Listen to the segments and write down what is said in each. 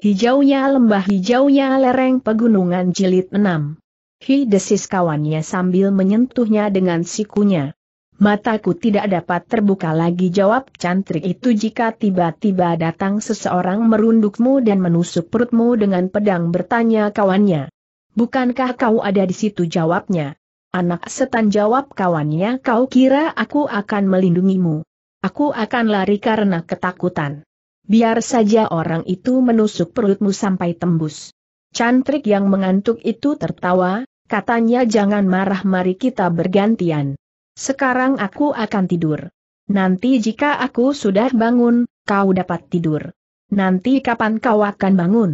Hijaunya lembah hijaunya lereng pegunungan jilid 6. Hi desis kawannya sambil menyentuhnya dengan sikunya. Mataku tidak dapat terbuka lagi jawab cantrik itu jika tiba-tiba datang seseorang merundukmu dan menusuk perutmu dengan pedang bertanya kawannya. Bukankah kau ada di situ jawabnya? Anak setan jawab kawannya kau kira aku akan melindungimu. Aku akan lari karena ketakutan. Biar saja orang itu menusuk perutmu sampai tembus. Cantrik yang mengantuk itu tertawa, katanya jangan marah mari kita bergantian. Sekarang aku akan tidur. Nanti jika aku sudah bangun, kau dapat tidur. Nanti kapan kau akan bangun?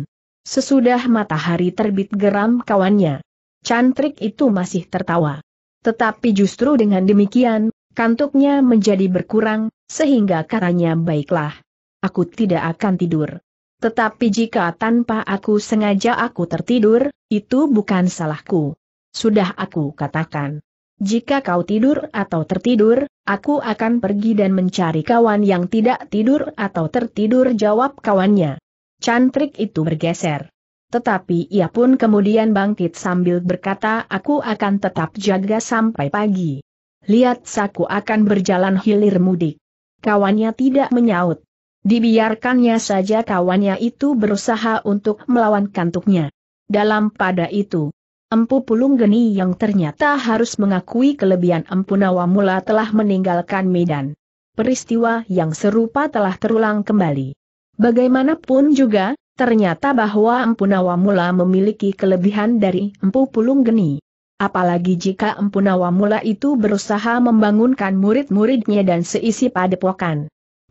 Sesudah matahari terbit geram kawannya. Cantrik itu masih tertawa. Tetapi justru dengan demikian, kantuknya menjadi berkurang, sehingga katanya baiklah aku tidak akan tidur. Tetapi jika tanpa aku sengaja aku tertidur, itu bukan salahku. Sudah aku katakan. Jika kau tidur atau tertidur, aku akan pergi dan mencari kawan yang tidak tidur atau tertidur jawab kawannya. Cantrik itu bergeser. Tetapi ia pun kemudian bangkit sambil berkata aku akan tetap jaga sampai pagi. Lihat saku akan berjalan hilir mudik. Kawannya tidak menyaut. Dibiarkannya saja kawannya itu berusaha untuk melawan kantuknya. Dalam pada itu, Empu Pulung Geni yang ternyata harus mengakui kelebihan Empu Nawamula telah meninggalkan Medan. Peristiwa yang serupa telah terulang kembali. Bagaimanapun juga, ternyata bahwa Empu Nawamula memiliki kelebihan dari Empu Pulung Geni. Apalagi jika Empu Nawamula itu berusaha membangunkan murid-muridnya dan seisi padepokan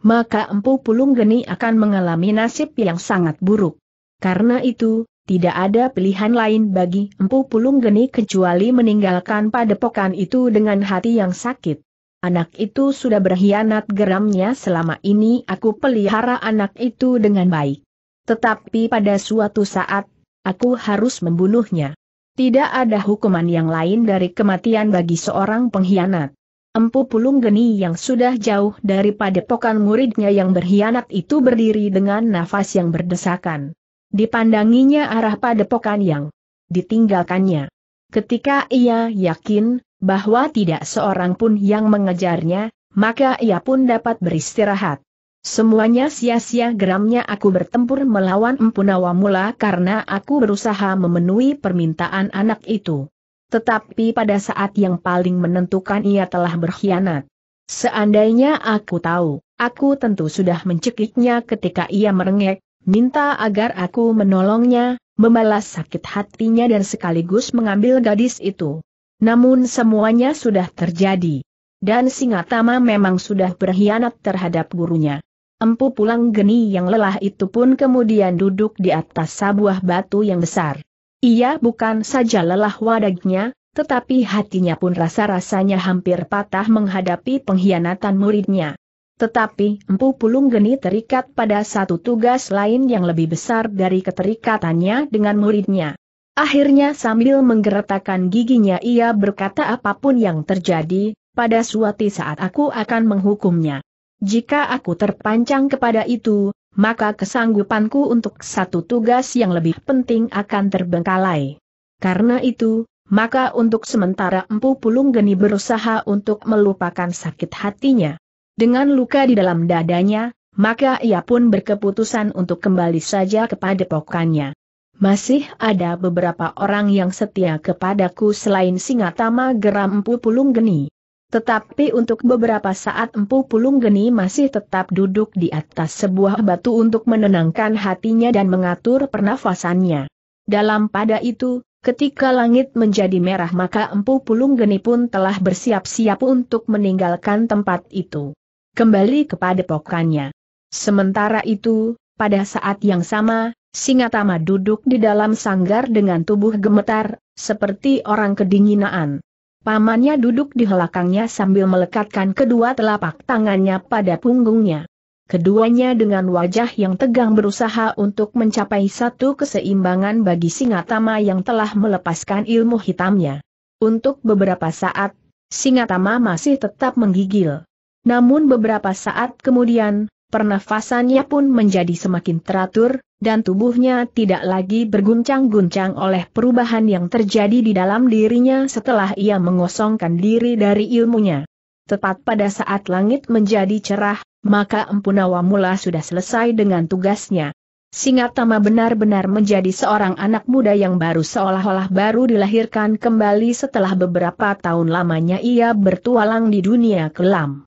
maka Empu Pulung Geni akan mengalami nasib yang sangat buruk. Karena itu, tidak ada pilihan lain bagi Empu Pulung Geni kecuali meninggalkan padepokan itu dengan hati yang sakit. Anak itu sudah berkhianat geramnya selama ini aku pelihara anak itu dengan baik. Tetapi pada suatu saat, aku harus membunuhnya. Tidak ada hukuman yang lain dari kematian bagi seorang pengkhianat. Empu Pulung Geni yang sudah jauh dari padepokan muridnya yang berkhianat itu berdiri dengan nafas yang berdesakan. Dipandanginya arah padepokan yang ditinggalkannya. Ketika ia yakin bahwa tidak seorang pun yang mengejarnya, maka ia pun dapat beristirahat. Semuanya sia-sia geramnya aku bertempur melawan Empu Nawamula karena aku berusaha memenuhi permintaan anak itu. Tetapi pada saat yang paling menentukan ia telah berkhianat. Seandainya aku tahu, aku tentu sudah mencekiknya ketika ia merengek, minta agar aku menolongnya, membalas sakit hatinya dan sekaligus mengambil gadis itu. Namun semuanya sudah terjadi. Dan Singatama memang sudah berkhianat terhadap gurunya. Empu pulang geni yang lelah itu pun kemudian duduk di atas sebuah batu yang besar. Ia bukan saja lelah wadahnya, tetapi hatinya pun rasa-rasanya hampir patah menghadapi pengkhianatan muridnya. Tetapi Empu Pulung Geni terikat pada satu tugas lain yang lebih besar dari keterikatannya dengan muridnya. Akhirnya sambil menggeretakkan giginya ia berkata apa pun yang terjadi, pada suatu saat aku akan menghukumnya. Jika aku terpancang kepada itu, maka kesanggupanku untuk satu tugas yang lebih penting akan terbengkalai. Karena itu, maka untuk sementara Empu Pulung Geni berusaha untuk melupakan sakit hatinya. Dengan luka di dalam dadanya, maka ia pun berkeputusan untuk kembali saja kepada pokannya. Masih ada beberapa orang yang setia kepadaku selain Singatama geram Empu Pulung Geni. Tetapi untuk beberapa saat Empu Pulung Geni masih tetap duduk di atas sebuah batu untuk menenangkan hatinya dan mengatur pernafasannya. Dalam pada itu, ketika langit menjadi merah maka Empu Pulung Geni pun telah bersiap-siap untuk meninggalkan tempat itu. Kembali kepada pokannya. Sementara itu, pada saat yang sama, Singatama duduk di dalam sanggar dengan tubuh gemetar, seperti orang kedinginan. Pamannya duduk di belakangnya sambil melekatkan kedua telapak tangannya pada punggungnya. Keduanya dengan wajah yang tegang berusaha untuk mencapai satu keseimbangan bagi Singatama yang telah melepaskan ilmu hitamnya. Untuk beberapa saat, Singatama masih tetap menggigil. Namun beberapa saat kemudian, Pernafasannya pun menjadi semakin teratur, dan tubuhnya tidak lagi berguncang-guncang oleh perubahan yang terjadi di dalam dirinya setelah ia mengosongkan diri dari ilmunya. Tepat pada saat langit menjadi cerah, maka Empu Nawamula sudah selesai dengan tugasnya. Singatama benar-benar menjadi seorang anak muda yang baru seolah-olah baru dilahirkan kembali setelah beberapa tahun lamanya ia bertualang di dunia kelam.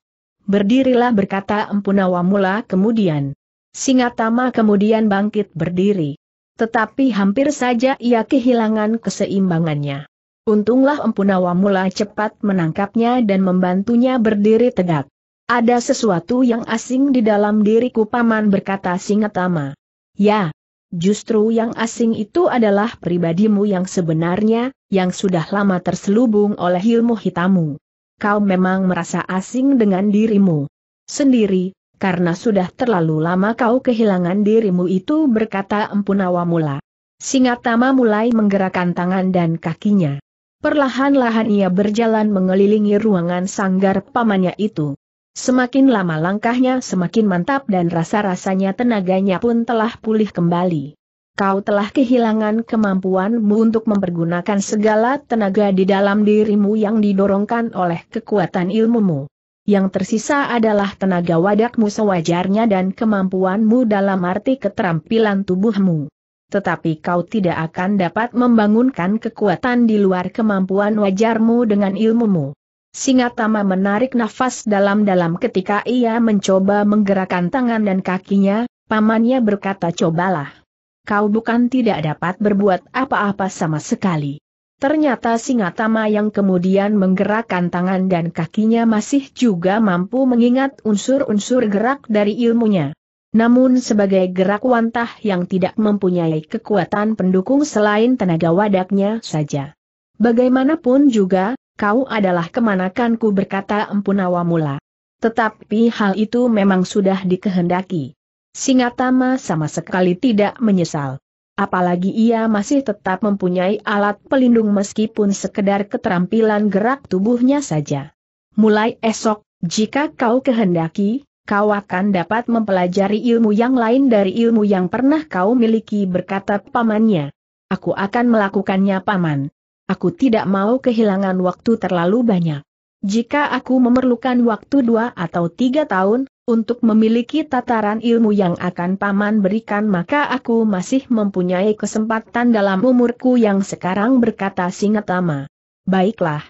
Berdirilah berkata Empu Nawamula kemudian. Singatama kemudian bangkit berdiri. Tetapi hampir saja ia kehilangan keseimbangannya. Untunglah Empu Nawamula cepat menangkapnya dan membantunya berdiri tegak. Ada sesuatu yang asing di dalam diriku paman berkata Singatama. Ya, justru yang asing itu adalah pribadimu yang sebenarnya, yang sudah lama terselubung oleh ilmu hitamu kau memang merasa asing dengan dirimu sendiri, karena sudah terlalu lama kau kehilangan dirimu itu berkata Empu Nawamula. Singatama mulai menggerakkan tangan dan kakinya. Perlahan-lahan ia berjalan mengelilingi ruangan sanggar pamannya itu. Semakin lama langkahnya semakin mantap dan rasa-rasanya tenaganya pun telah pulih kembali kau telah kehilangan kemampuanmu untuk mempergunakan segala tenaga di dalam dirimu yang didorongkan oleh kekuatan ilmumu. Yang tersisa adalah tenaga wadakmu sewajarnya dan kemampuanmu dalam arti keterampilan tubuhmu. Tetapi kau tidak akan dapat membangunkan kekuatan di luar kemampuan wajarmu dengan ilmumu. Singatama menarik nafas dalam-dalam ketika ia mencoba menggerakkan tangan dan kakinya, pamannya berkata cobalah kau bukan tidak dapat berbuat apa-apa sama sekali. Ternyata Singatama yang kemudian menggerakkan tangan dan kakinya masih juga mampu mengingat unsur-unsur gerak dari ilmunya. Namun sebagai gerak wantah yang tidak mempunyai kekuatan pendukung selain tenaga wadaknya saja. Bagaimanapun juga, kau adalah kemanakanku berkata Empu Nawamula. Tetapi hal itu memang sudah dikehendaki. Singatama sama sekali tidak menyesal. Apalagi ia masih tetap mempunyai alat pelindung meskipun sekedar keterampilan gerak tubuhnya saja. Mulai esok, jika kau kehendaki, kau akan dapat mempelajari ilmu yang lain dari ilmu yang pernah kau miliki berkata pamannya. Aku akan melakukannya paman. Aku tidak mau kehilangan waktu terlalu banyak. Jika aku memerlukan waktu dua atau tiga tahun, untuk memiliki tataran ilmu yang akan paman berikan maka aku masih mempunyai kesempatan dalam umurku yang sekarang berkata Singatama. Baiklah.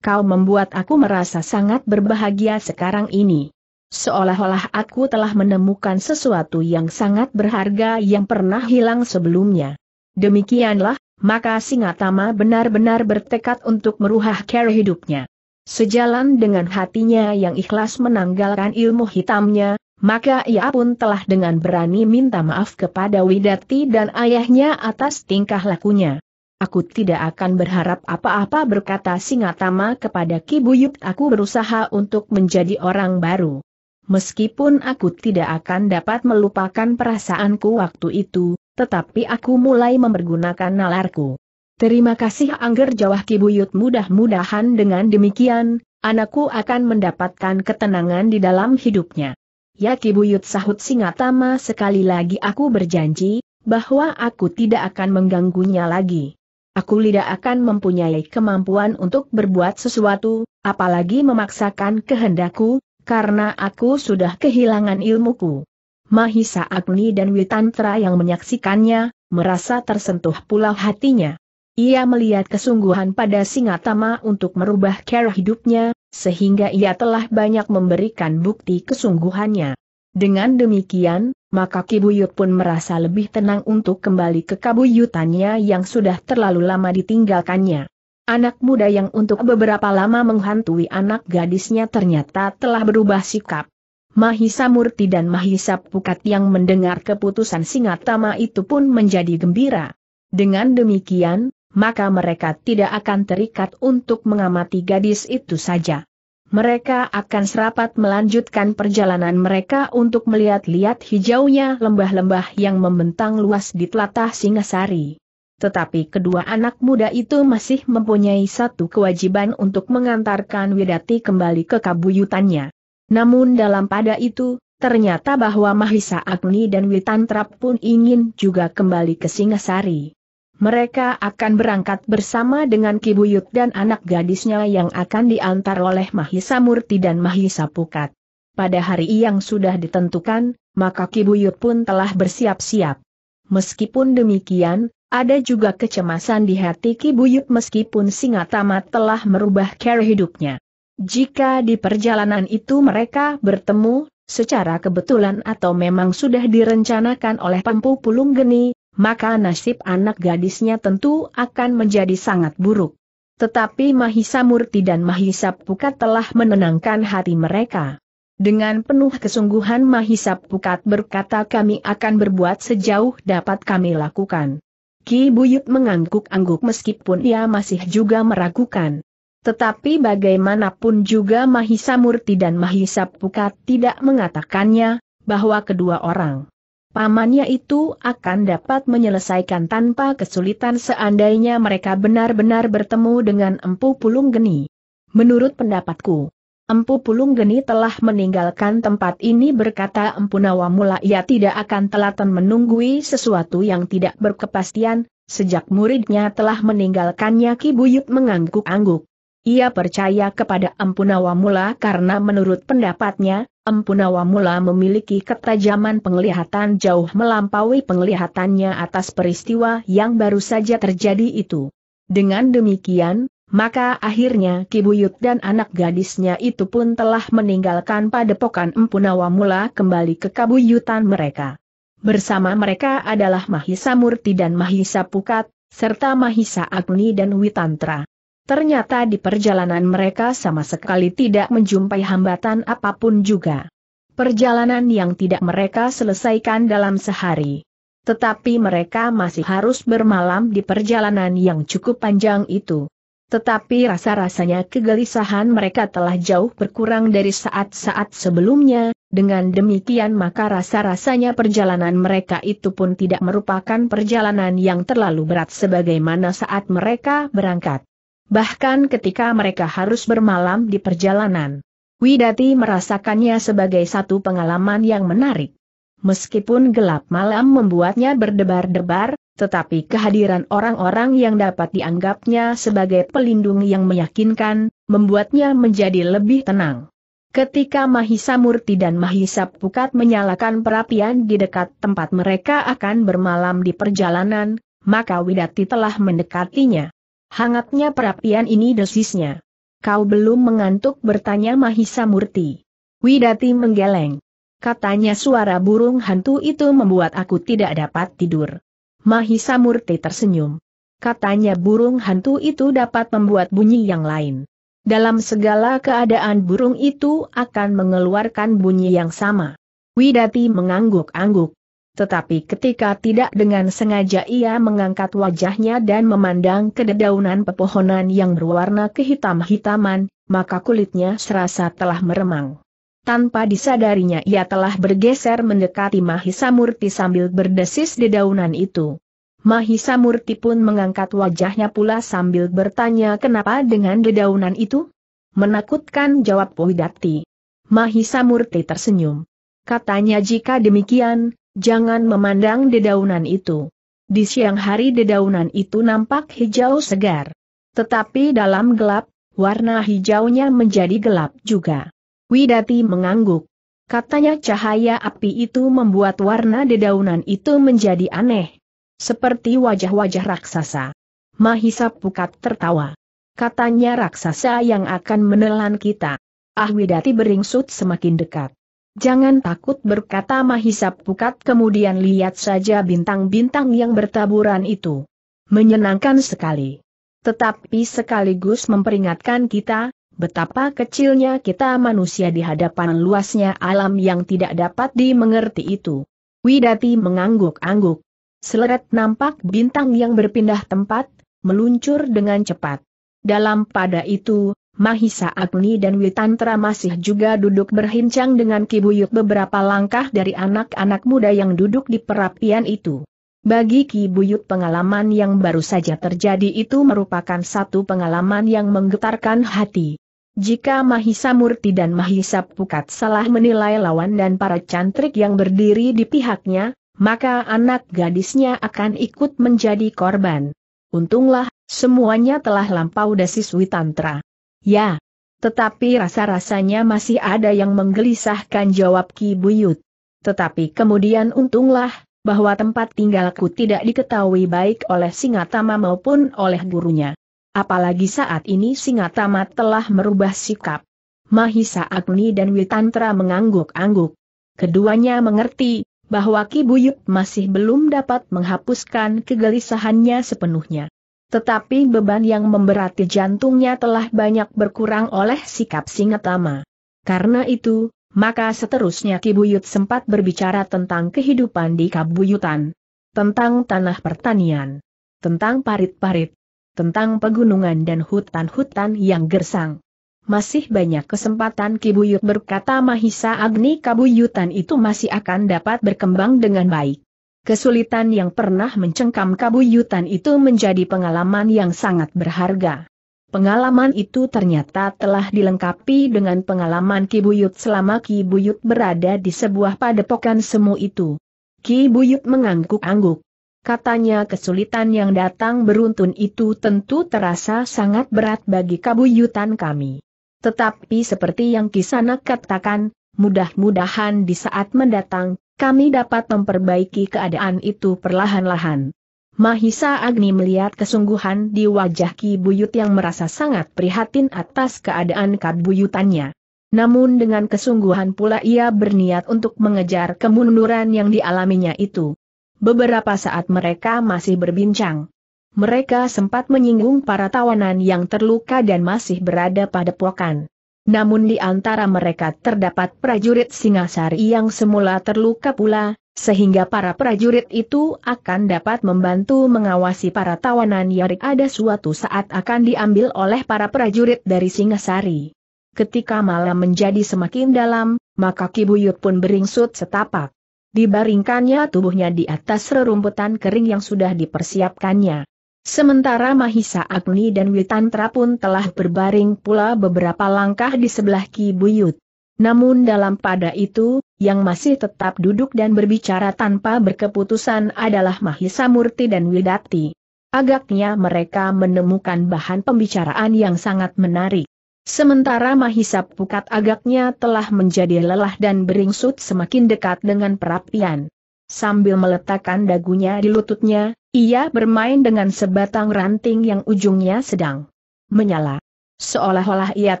Kau membuat aku merasa sangat berbahagia sekarang ini. Seolah-olah aku telah menemukan sesuatu yang sangat berharga yang pernah hilang sebelumnya. Demikianlah, maka Singatama benar-benar bertekad untuk meruah cara hidupnya. Sejalan dengan hatinya yang ikhlas menanggalkan ilmu hitamnya, maka ia pun telah dengan berani minta maaf kepada Widati dan ayahnya atas tingkah lakunya. Aku tidak akan berharap apa-apa berkata Singatama kepada Kibuyut aku berusaha untuk menjadi orang baru. Meskipun aku tidak akan dapat melupakan perasaanku waktu itu, tetapi aku mulai mempergunakan nalarku. Terima kasih Angger Jawah Kibuyut mudah-mudahan dengan demikian, anakku akan mendapatkan ketenangan di dalam hidupnya. Ya Kibuyut sahut Singatama sekali lagi aku berjanji, bahwa aku tidak akan mengganggunya lagi. Aku tidak akan mempunyai kemampuan untuk berbuat sesuatu, apalagi memaksakan kehendakku, karena aku sudah kehilangan ilmuku. Mahisa Agni dan Witantra yang menyaksikannya, merasa tersentuh pula hatinya. Ia melihat kesungguhan pada Singatama untuk merubah cara hidupnya, sehingga ia telah banyak memberikan bukti kesungguhannya. Dengan demikian, maka Kibuyut pun merasa lebih tenang untuk kembali ke kabuyutannya yang sudah terlalu lama ditinggalkannya. Anak muda yang untuk beberapa lama menghantui anak gadisnya ternyata telah berubah sikap. Mahisa Murti dan Mahisa Pukat yang mendengar keputusan Singatama itu pun menjadi gembira. Dengan demikian, maka mereka tidak akan terikat untuk mengamati gadis itu saja. Mereka akan serapat melanjutkan perjalanan mereka untuk melihat-lihat hijaunya lembah-lembah yang membentang luas di telatah Singasari. Tetapi kedua anak muda itu masih mempunyai satu kewajiban untuk mengantarkan Widati kembali ke kabuyutannya. Namun dalam pada itu, Ternyata bahwa Mahisa Agni dan Witantra pun ingin juga kembali ke Singasari. Mereka akan berangkat bersama dengan Kibuyut dan anak gadisnya yang akan diantar oleh Mahisa Murti dan Mahisa Pukat. Pada hari yang sudah ditentukan, maka Kibuyut pun telah bersiap-siap. Meskipun demikian, ada juga kecemasan di hati Kibuyut meskipun Singatama telah merubah cara hidupnya. Jika di perjalanan itu mereka bertemu, secara kebetulan atau memang sudah direncanakan oleh Pempu Pulung Geni, maka nasib anak gadisnya tentu akan menjadi sangat buruk. Tetapi Mahisa Murti dan Mahisa Pukat telah menenangkan hati mereka. Dengan penuh kesungguhan Mahisa Pukat berkata kami akan berbuat sejauh dapat kami lakukan. Ki Buyut mengangguk-angguk meskipun ia masih juga meragukan. Tetapi bagaimanapun juga Mahisa Murti dan Mahisa Pukat tidak mengatakannya, bahwa kedua orang pamannya itu akan dapat menyelesaikan tanpa kesulitan seandainya mereka benar-benar bertemu dengan Empu Pulung Geni. Menurut pendapatku, Empu Pulung Geni telah meninggalkan tempat ini berkata Empu Nawamula ia tidak akan telatan menunggui sesuatu yang tidak berkepastian, sejak muridnya telah meninggalkannya Ki Buyut mengangguk-angguk. Ia percaya kepada Empu Nawamula karena menurut pendapatnya, Empu Nawamula memiliki ketajaman penglihatan jauh melampaui penglihatannya atas peristiwa yang baru saja terjadi itu. Dengan demikian, maka akhirnya Kibuyut dan anak gadisnya itu pun telah meninggalkan padepokan Empu Nawamula kembali ke kabuyutan mereka. Bersama mereka adalah Mahisa Murti dan Mahisa Pukat, serta Mahisa Agni dan Witantra. Ternyata di perjalanan mereka sama sekali tidak menjumpai hambatan apa pun juga. Perjalanan yang tidak mereka selesaikan dalam sehari. Tetapi mereka masih harus bermalam di perjalanan yang cukup panjang itu. Tetapi rasa-rasanya kegelisahan mereka telah jauh berkurang dari saat-saat sebelumnya, dengan demikian maka rasa-rasanya perjalanan mereka itu pun tidak merupakan perjalanan yang terlalu berat sebagaimana saat mereka berangkat. Bahkan ketika mereka harus bermalam di perjalanan. Widati merasakannya sebagai satu pengalaman yang menarik. Meskipun gelap malam membuatnya berdebar-debar, tetapi kehadiran orang-orang yang dapat dianggapnya sebagai pelindung yang meyakinkan, membuatnya menjadi lebih tenang. Ketika Mahisa Murti dan Mahisa Pukat menyalakan perapian di dekat tempat mereka akan bermalam di perjalanan, maka Widati telah mendekatinya. Hangatnya perapian ini desisnya. Kau belum mengantuk bertanya Mahisa Murti. Widati menggeleng. Katanya suara burung hantu itu membuat aku tidak dapat tidur. Mahisa Murti tersenyum. Katanya burung hantu itu dapat membuat bunyi yang lain. Dalam segala keadaan burung itu akan mengeluarkan bunyi yang sama. Widati mengangguk-angguk tetapi ketika tidak dengan sengaja ia mengangkat wajahnya dan memandang ke dedaunan pepohonan yang berwarna kehitam-hitaman, maka kulitnya serasa telah meremang. Tanpa disadarinya ia telah bergeser mendekati Mahisa Murti sambil berdesis dedaunan itu. Mahisa Murti pun mengangkat wajahnya pula sambil bertanya kenapa dengan dedaunan itu? Menakutkan jawab Widati. Mahisa Murti tersenyum. Katanya jika demikian, Jangan memandang dedaunan itu. Di siang hari dedaunan itu nampak hijau segar. Tetapi dalam gelap, warna hijaunya menjadi gelap juga. Widati mengangguk. Katanya cahaya api itu membuat warna dedaunan itu menjadi aneh. Seperti wajah-wajah raksasa. Mahisa Pukat tertawa. Katanya raksasa yang akan menelan kita. Ah Widati beringsut semakin dekat. Jangan takut berkata Mahisa Pukat kemudian lihat saja bintang-bintang yang bertaburan itu. Menyenangkan sekali. Tetapi sekaligus memperingatkan kita, betapa kecilnya kita manusia di hadapan luasnya alam yang tidak dapat dimengerti itu. Widati mengangguk-angguk. Seleret nampak bintang yang berpindah tempat, meluncur dengan cepat. Dalam pada itu, Mahisa Agni dan Witantra masih juga duduk berhincang dengan Kibuyut beberapa langkah dari anak-anak muda yang duduk di perapian itu. Bagi Kibuyut pengalaman yang baru saja terjadi itu merupakan satu pengalaman yang menggetarkan hati. Jika Mahisa Murti dan Mahisa Pukat salah menilai lawan dan para cantrik yang berdiri di pihaknya, maka anak gadisnya akan ikut menjadi korban. Untunglah, semuanya telah lampau desis Witantra. Ya, tetapi rasa-rasanya masih ada yang menggelisahkan jawab Ki Buyut. Tetapi kemudian untunglah, bahwa tempat tinggalku tidak diketahui baik oleh Singatama maupun oleh gurunya apalagi saat ini Singatama telah merubah sikap. Mahisa Agni dan Witantra mengangguk-angguk. Keduanya mengerti, bahwa Ki Buyut masih belum dapat menghapuskan kegelisahannya sepenuhnya. Tetapi beban yang memberati jantungnya telah banyak berkurang oleh sikap Singatama. Karena itu, maka seterusnya Ki Buyut sempat berbicara tentang kehidupan di Kabuyutan. Tentang tanah pertanian. Tentang parit-parit tentang pegunungan dan hutan-hutan yang gersang. Masih banyak kesempatan Kibuyut berkata Mahisa Agni Kabuyutan itu masih akan dapat berkembang dengan baik. Kesulitan yang pernah mencengkam Kabuyutan itu menjadi pengalaman yang sangat berharga. Pengalaman itu ternyata telah dilengkapi dengan pengalaman Kibuyut selama Kibuyut berada di sebuah padepokan semu itu. Kibuyut mengangguk-angguk. Katanya kesulitan yang datang beruntun itu tentu terasa sangat berat bagi kabuyutan kami. Tetapi seperti yang Kisana katakan, mudah-mudahan di saat mendatang, kami dapat memperbaiki keadaan itu perlahan-lahan. Mahisa Agni melihat kesungguhan di wajah Ki Buyut yang merasa sangat prihatin atas keadaan kabuyutannya. Namun dengan kesungguhan pula ia berniat untuk mengejar kemunduran yang dialaminya itu. Beberapa saat mereka masih berbincang. Mereka sempat menyinggung para tawanan yang terluka dan masih berada pada pokan. Namun di antara mereka terdapat prajurit Singasari yang semula terluka pula, sehingga para prajurit itu akan dapat membantu mengawasi para tawanan yang ada suatu saat akan diambil oleh para prajurit dari Singasari. Ketika malam menjadi semakin dalam, maka Kibuyut pun beringsut setapak dibaringkannya tubuhnya di atas rerumputan kering yang sudah dipersiapkannya. Sementara Mahisa Agni dan Witantra pun telah berbaring pula beberapa langkah di sebelah Ki Buyut. Namun dalam pada itu, yang masih tetap duduk dan berbicara tanpa berkeputusan adalah Mahisa Murti dan Widati. Agaknya mereka menemukan bahan pembicaraan yang sangat menarik. Sementara Mahisa Pukat agaknya telah menjadi lelah dan beringsut semakin dekat dengan perapian. Sambil meletakkan dagunya di lututnya, ia bermain dengan sebatang ranting yang ujungnya sedang menyala. Seolah-olah ia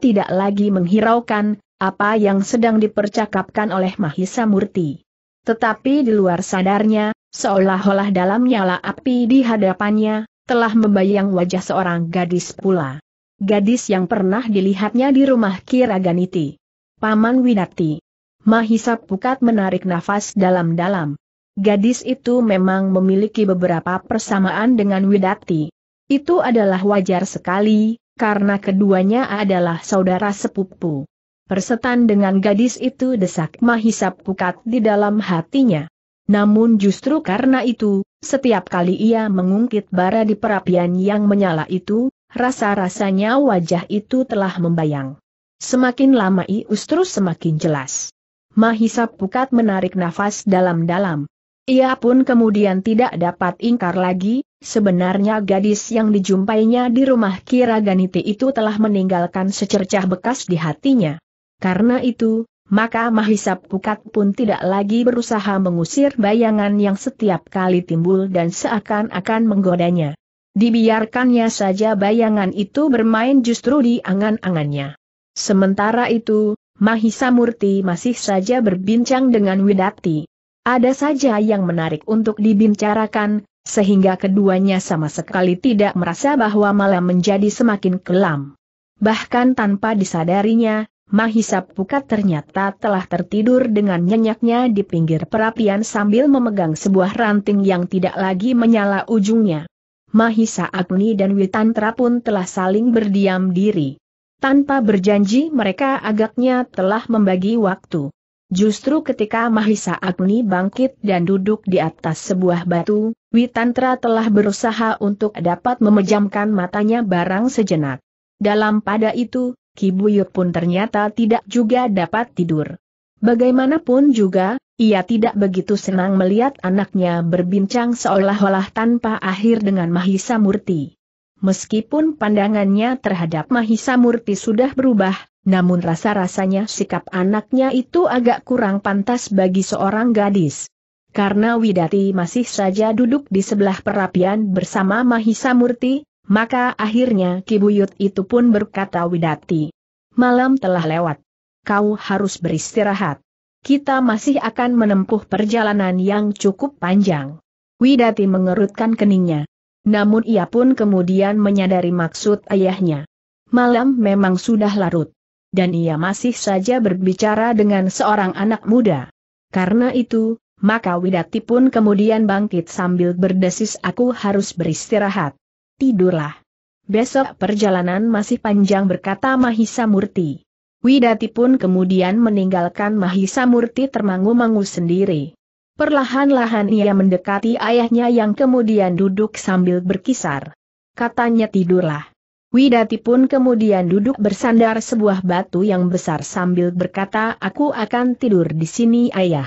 tidak lagi menghiraukan apa yang sedang dipercakapkan oleh Mahisa Murti. Tetapi di luar sadarnya, seolah-olah dalam nyala api di hadapannya, telah membayang wajah seorang gadis pula gadis yang pernah dilihatnya di rumah Kiraganiti. Paman Widati. Mahisa Pukat menarik nafas dalam-dalam. Gadis itu memang memiliki beberapa persamaan dengan Widati. Itu adalah wajar sekali, karena keduanya adalah saudara sepupu. Persetan dengan gadis itu desak Mahisa Pukat di dalam hatinya. Namun justru karena itu, setiap kali ia mengungkit bara di perapian yang menyala itu, rasa-rasanya wajah itu telah membayang. Semakin lama Ius terus semakin jelas. Mahisa Pukat menarik nafas dalam-dalam. Ia pun kemudian tidak dapat ingkar lagi, sebenarnya gadis yang dijumpainya di rumah Kiraganiti itu telah meninggalkan secercah bekas di hatinya. Karena itu, maka Mahisa Pukat pun tidak lagi berusaha mengusir bayangan yang setiap kali timbul dan seakan-akan menggodanya dibiarkannya saja bayangan itu bermain justru di angan-angannya. Sementara itu, Mahisa Murti masih saja berbincang dengan Widati. Ada saja yang menarik untuk dibicarakan, sehingga keduanya sama sekali tidak merasa bahwa malam menjadi semakin kelam. Bahkan tanpa disadarinya, Mahisa Pukat ternyata telah tertidur dengan nyenyaknya di pinggir perapian sambil memegang sebuah ranting yang tidak lagi menyala ujungnya. Mahisa Agni dan Witantra pun telah saling berdiam diri. Tanpa berjanji mereka agaknya telah membagi waktu. Justru ketika Mahisa Agni bangkit dan duduk di atas sebuah batu, Witantra telah berusaha untuk dapat memejamkan matanya barang sejenak. Dalam pada itu, Ki Buyut pun ternyata tidak juga dapat tidur. Bagaimanapun juga, ia tidak begitu senang melihat anaknya berbincang seolah-olah tanpa akhir dengan Mahisa Murti. Meskipun pandangannya terhadap Mahisa Murti sudah berubah, namun rasa-rasanya sikap anaknya itu agak kurang pantas bagi seorang gadis. Karena Widati masih saja duduk di sebelah perapian bersama Mahisa Murti, maka akhirnya Kibuyut itu pun berkata Widati. Malam telah lewat. Kau harus beristirahat kita masih akan menempuh perjalanan yang cukup panjang. Widati mengerutkan keningnya. Namun ia pun kemudian menyadari maksud ayahnya. Malam memang sudah larut. Dan ia masih saja berbicara dengan seorang anak muda. Karena itu, maka Widati pun kemudian bangkit sambil berdesis aku harus beristirahat. Tidurlah. Besok perjalanan masih panjang berkata Mahisa Murti. Widati pun kemudian meninggalkan Mahisa Murti termangu-mangu sendiri. Perlahan-lahan ia mendekati ayahnya yang kemudian duduk sambil berkisar. Katanya tidurlah. Widati pun kemudian duduk bersandar sebuah batu yang besar sambil berkata aku akan tidur di sini ayah.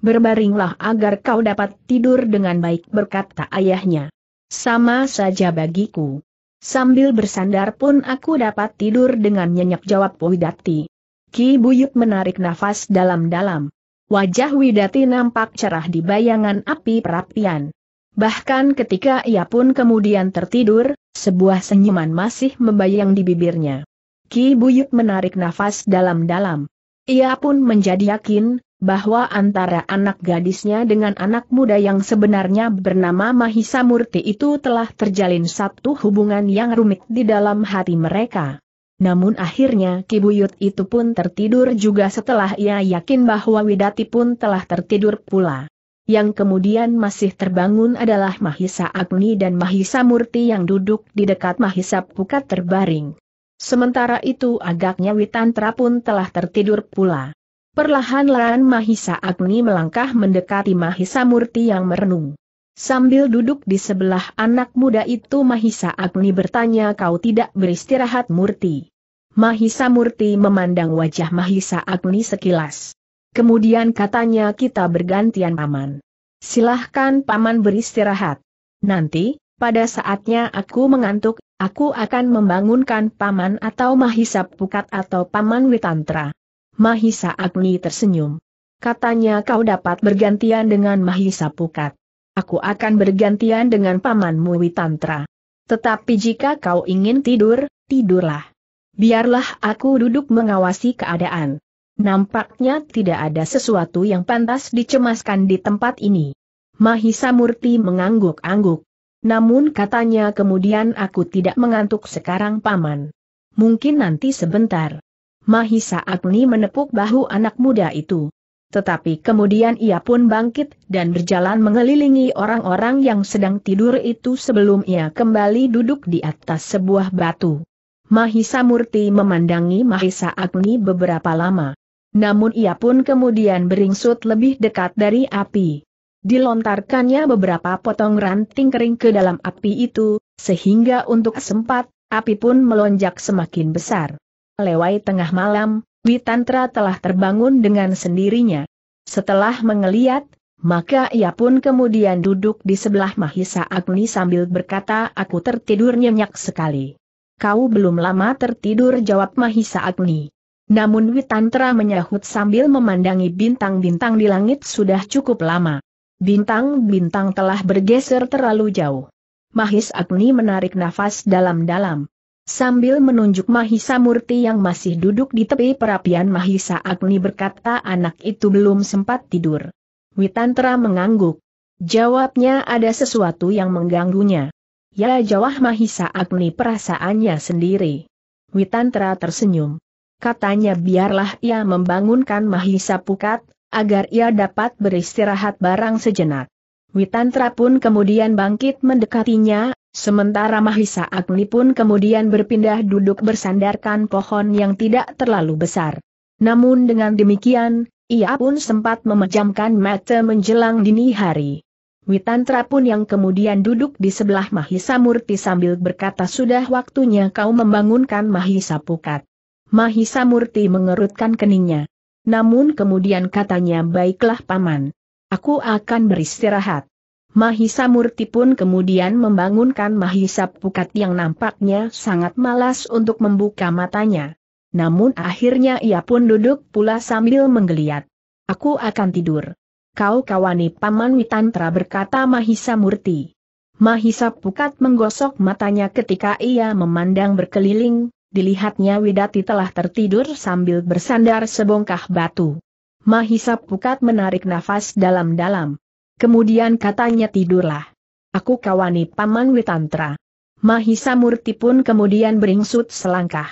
Berbaringlah agar kau dapat tidur dengan baik berkata ayahnya. Sama saja bagiku. Sambil bersandar pun aku dapat tidur dengan nyenyak jawab Widati. Ki Buyut menarik nafas dalam-dalam. Wajah Widati nampak cerah di bayangan api perapian. Bahkan ketika ia pun kemudian tertidur, sebuah senyuman masih membayang di bibirnya. Ki Buyut menarik nafas dalam-dalam. Ia pun menjadi yakin, bahwa antara anak gadisnya dengan anak muda yang sebenarnya bernama Mahisa Murti itu telah terjalin satu hubungan yang rumit di dalam hati mereka. Namun akhirnya Kibuyut itu pun tertidur juga setelah ia yakin bahwa Widati pun telah tertidur pula. Yang kemudian masih terbangun adalah Mahisa Agni dan Mahisa Murti yang duduk di dekat Mahisa Pukat terbaring. Sementara itu agaknya Witantra pun telah tertidur pula. Perlahan-lahan Mahisa Agni melangkah mendekati Mahisa Murti yang merenung. Sambil duduk di sebelah anak muda itu Mahisa Agni bertanya kau tidak beristirahat Murti. Mahisa Murti memandang wajah Mahisa Agni sekilas. Kemudian katanya kita bergantian paman. Silahkan paman beristirahat. Nanti, pada saatnya aku mengantuk, aku akan membangunkan paman atau Mahisa Pukat atau paman Witantra. Mahisa Agni tersenyum. Katanya kau dapat bergantian dengan Mahisa Pukat. Aku akan bergantian dengan pamanmu Witantra. Tetapi jika kau ingin tidur, tidurlah. Biarlah aku duduk mengawasi keadaan. Nampaknya tidak ada sesuatu yang pantas dicemaskan di tempat ini. Mahisa Murti mengangguk-angguk. Namun katanya kemudian aku tidak mengantuk sekarang paman. Mungkin nanti sebentar. Mahisa Agni menepuk bahu anak muda itu. Tetapi kemudian ia pun bangkit dan berjalan mengelilingi orang-orang yang sedang tidur itu sebelum ia kembali duduk di atas sebuah batu. Mahisa Murti memandangi Mahisa Agni beberapa lama. Namun ia pun kemudian beringsut lebih dekat dari api. Dilontarkannya beberapa potong ranting kering ke dalam api itu, sehingga untuk sempat, api pun melonjak semakin besar. Lewai tengah malam, Witantra telah terbangun dengan sendirinya. Setelah mengeliat, maka ia pun kemudian duduk di sebelah Mahisa Agni sambil berkata aku tertidur nyenyak sekali. Kau belum lama tertidur jawab Mahisa Agni. Namun Witantra menyahut sambil memandangi bintang-bintang di langit sudah cukup lama. Bintang-bintang telah bergeser terlalu jauh. Mahis Agni menarik nafas dalam-dalam. Sambil menunjuk Mahisa Murti yang masih duduk di tepi perapian Mahisa Agni berkata anak itu belum sempat tidur. Witantra mengangguk. Jawabnya ada sesuatu yang mengganggunya. Ya jawab Mahisa Agni perasaannya sendiri. Witantra tersenyum. Katanya biarlah ia membangunkan Mahisa Pukat, agar ia dapat beristirahat barang sejenak. Witantra pun kemudian bangkit mendekatinya, Sementara Mahisa Agni pun kemudian berpindah duduk bersandarkan pohon yang tidak terlalu besar. Namun dengan demikian, ia pun sempat memejamkan mata menjelang dini hari. Witantra pun yang kemudian duduk di sebelah Mahisa Murti sambil berkata sudah waktunya kau membangunkan Mahisa Pukat. Mahisa Murti mengerutkan keningnya. Namun kemudian katanya baiklah paman. Aku akan beristirahat. Mahisa Murti pun kemudian membangunkan Mahisa Pukat yang nampaknya sangat malas untuk membuka matanya. Namun akhirnya ia pun duduk pula sambil menggeliat. Aku akan tidur. Kau kawani Paman Witantra berkata Mahisa Murti. Mahisa Pukat menggosok matanya ketika ia memandang berkeliling, dilihatnya Widati telah tertidur sambil bersandar sebongkah batu. Mahisa Pukat menarik nafas dalam-dalam. Kemudian katanya tidurlah. Aku kawani Paman Witantra. Mahisa Murti pun kemudian beringsut selangkah.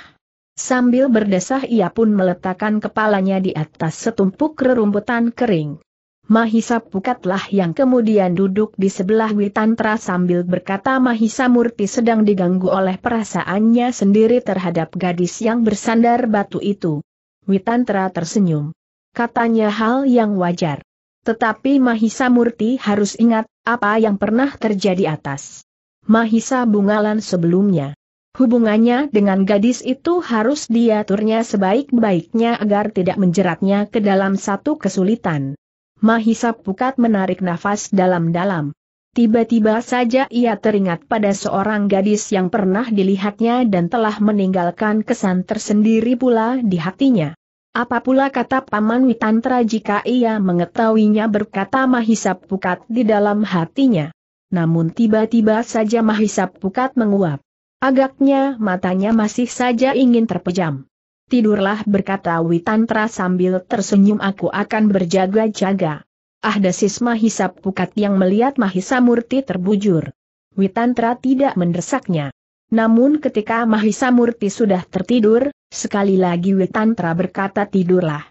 Sambil berdesah ia pun meletakkan kepalanya di atas setumpuk rerumputan kering. Mahisa Pukatlah yang kemudian duduk di sebelah Witantra sambil berkata Mahisa Murti sedang diganggu oleh perasaannya sendiri terhadap gadis yang bersandar batu itu. Witantra tersenyum. Katanya hal yang wajar. Tetapi Mahisa Murti harus ingat apa yang pernah terjadi atas. Mahisa Bungalan sebelumnya. Hubungannya dengan gadis itu harus diaturnya sebaik-baiknya agar tidak menjeratnya ke dalam satu kesulitan. Mahisa Pukat menarik nafas dalam-dalam. Tiba-tiba saja ia teringat pada seorang gadis yang pernah dilihatnya dan telah meninggalkan kesan tersendiri pula di hatinya. Apa pula kata Paman Witantra jika ia mengetahuinya berkata Mahisa Pukat di dalam hatinya. Namun tiba-tiba saja Mahisa Pukat menguap. Agaknya matanya masih saja ingin terpejam. Tidurlah berkata Witantra sambil tersenyum aku akan berjaga-jaga. Ah desis Mahisap Pukat yang melihat Mahisa Murti terbujur. Witantra tidak mendesaknya. Namun ketika Mahisa Murti sudah tertidur, sekali lagi Witantra berkata tidurlah.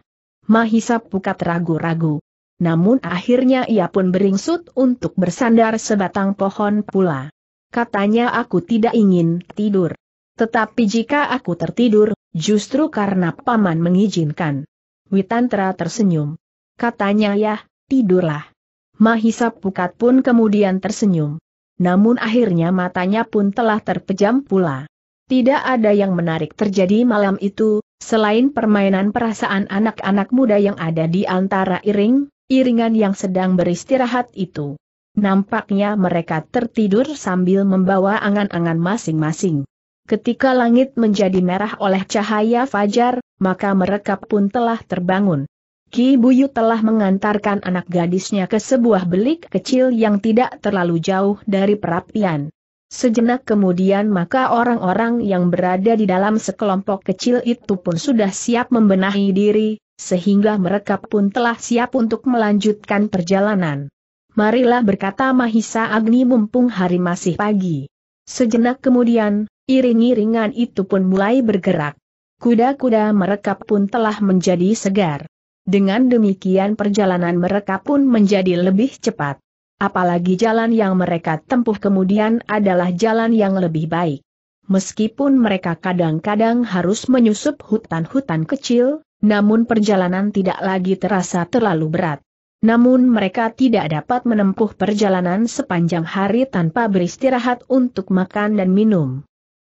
Mahisa Pukat ragu-ragu. Namun akhirnya ia pun beringsut untuk bersandar sebatang pohon pula. Katanya aku tidak ingin tidur. Tetapi jika aku tertidur, justru karena paman mengizinkan. Witantra tersenyum. Katanya ya, tidurlah. Mahisa Pukat pun kemudian tersenyum. Namun akhirnya matanya pun telah terpejam pula. Tidak ada yang menarik terjadi malam itu, selain permainan perasaan anak-anak muda yang ada di antara iring, iringan yang sedang beristirahat itu. Nampaknya mereka tertidur sambil membawa angan-angan masing-masing. Ketika langit menjadi merah oleh cahaya fajar, maka mereka pun telah terbangun. Ki Buyu telah mengantarkan anak gadisnya ke sebuah belik kecil yang tidak terlalu jauh dari perapian. Sejenak kemudian maka orang-orang yang berada di dalam sekelompok kecil itu pun sudah siap membenahi diri, sehingga mereka pun telah siap untuk melanjutkan perjalanan. Marilah berkata Mahisa Agni mumpung hari masih pagi. Sejenak kemudian, Iring-iringan itu pun mulai bergerak. Kuda-kuda mereka pun telah menjadi segar. Dengan demikian perjalanan mereka pun menjadi lebih cepat. Apalagi jalan yang mereka tempuh kemudian adalah jalan yang lebih baik. Meskipun mereka kadang-kadang harus menyusup hutan-hutan kecil, namun perjalanan tidak lagi terasa terlalu berat. Namun mereka tidak dapat menempuh perjalanan sepanjang hari tanpa beristirahat untuk makan dan minum.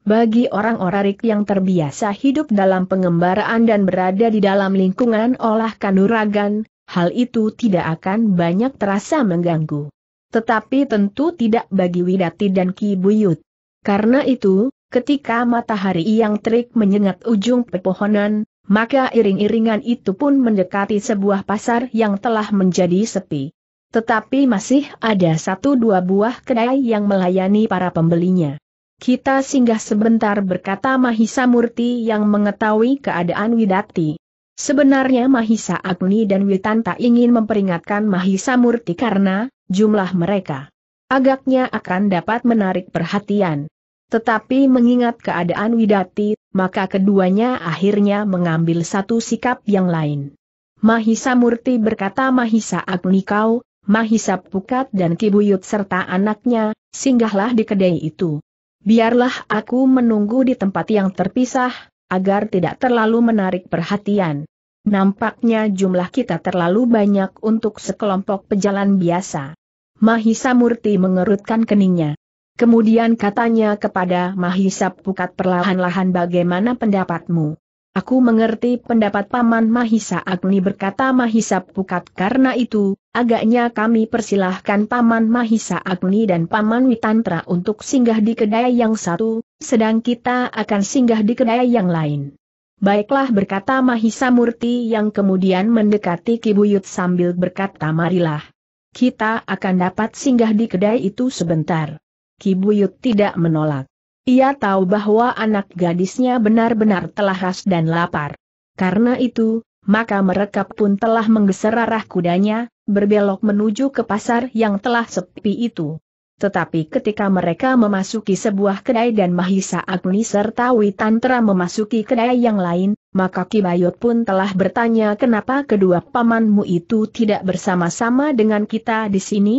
Bagi orang-orang yang terbiasa hidup dalam pengembaraan dan berada di dalam lingkungan olah kanuragan, hal itu tidak akan banyak terasa mengganggu. Tetapi tentu tidak bagi Widati dan Ki Buyut. Karena itu, ketika matahari yang terik menyengat ujung pepohonan, maka iring-iringan itu pun mendekati sebuah pasar yang telah menjadi sepi. Tetapi masih ada satu dua buah kedai yang melayani para pembelinya. Kita singgah sebentar berkata Mahisa Murti yang mengetahui keadaan Widati. Sebenarnya Mahisa Agni dan Witanta ingin memperingatkan Mahisa Murti karena, jumlah mereka agaknya akan dapat menarik perhatian. Tetapi mengingat keadaan Widati, maka keduanya akhirnya mengambil satu sikap yang lain. Mahisa Murti berkata Mahisa Agni kau, Mahisa Pukat dan Kibuyut serta anaknya, singgahlah di kedai itu. Biarlah aku menunggu di tempat yang terpisah, agar tidak terlalu menarik perhatian. Nampaknya jumlah kita terlalu banyak untuk sekelompok pejalan biasa. Mahisa Murti mengerutkan keningnya. Kemudian katanya kepada Mahisa Pukat perlahan-lahan bagaimana pendapatmu? Aku mengerti pendapat Paman Mahisa Agni berkata Mahisa Pukat karena itu, agaknya kami persilahkan Paman Mahisa Agni dan Paman Witantra untuk singgah di kedai yang satu, sedang kita akan singgah di kedai yang lain. Baiklah berkata Mahisa Murti yang kemudian mendekati Kibuyut sambil berkata marilah. Kita akan dapat singgah di kedai itu sebentar. Kibuyut tidak menolak. Ia tahu bahwa anak gadisnya benar-benar telah ras dan lapar. Karena itu, maka mereka pun telah menggeser arah kudanya, berbelok menuju ke pasar yang telah sepi itu. Tetapi ketika mereka memasuki sebuah kedai dan Mahisa Agni serta Witantra memasuki kedai yang lain, maka Kibayot pun telah bertanya kenapa kedua pamanmu itu tidak bersama-sama dengan kita di sini?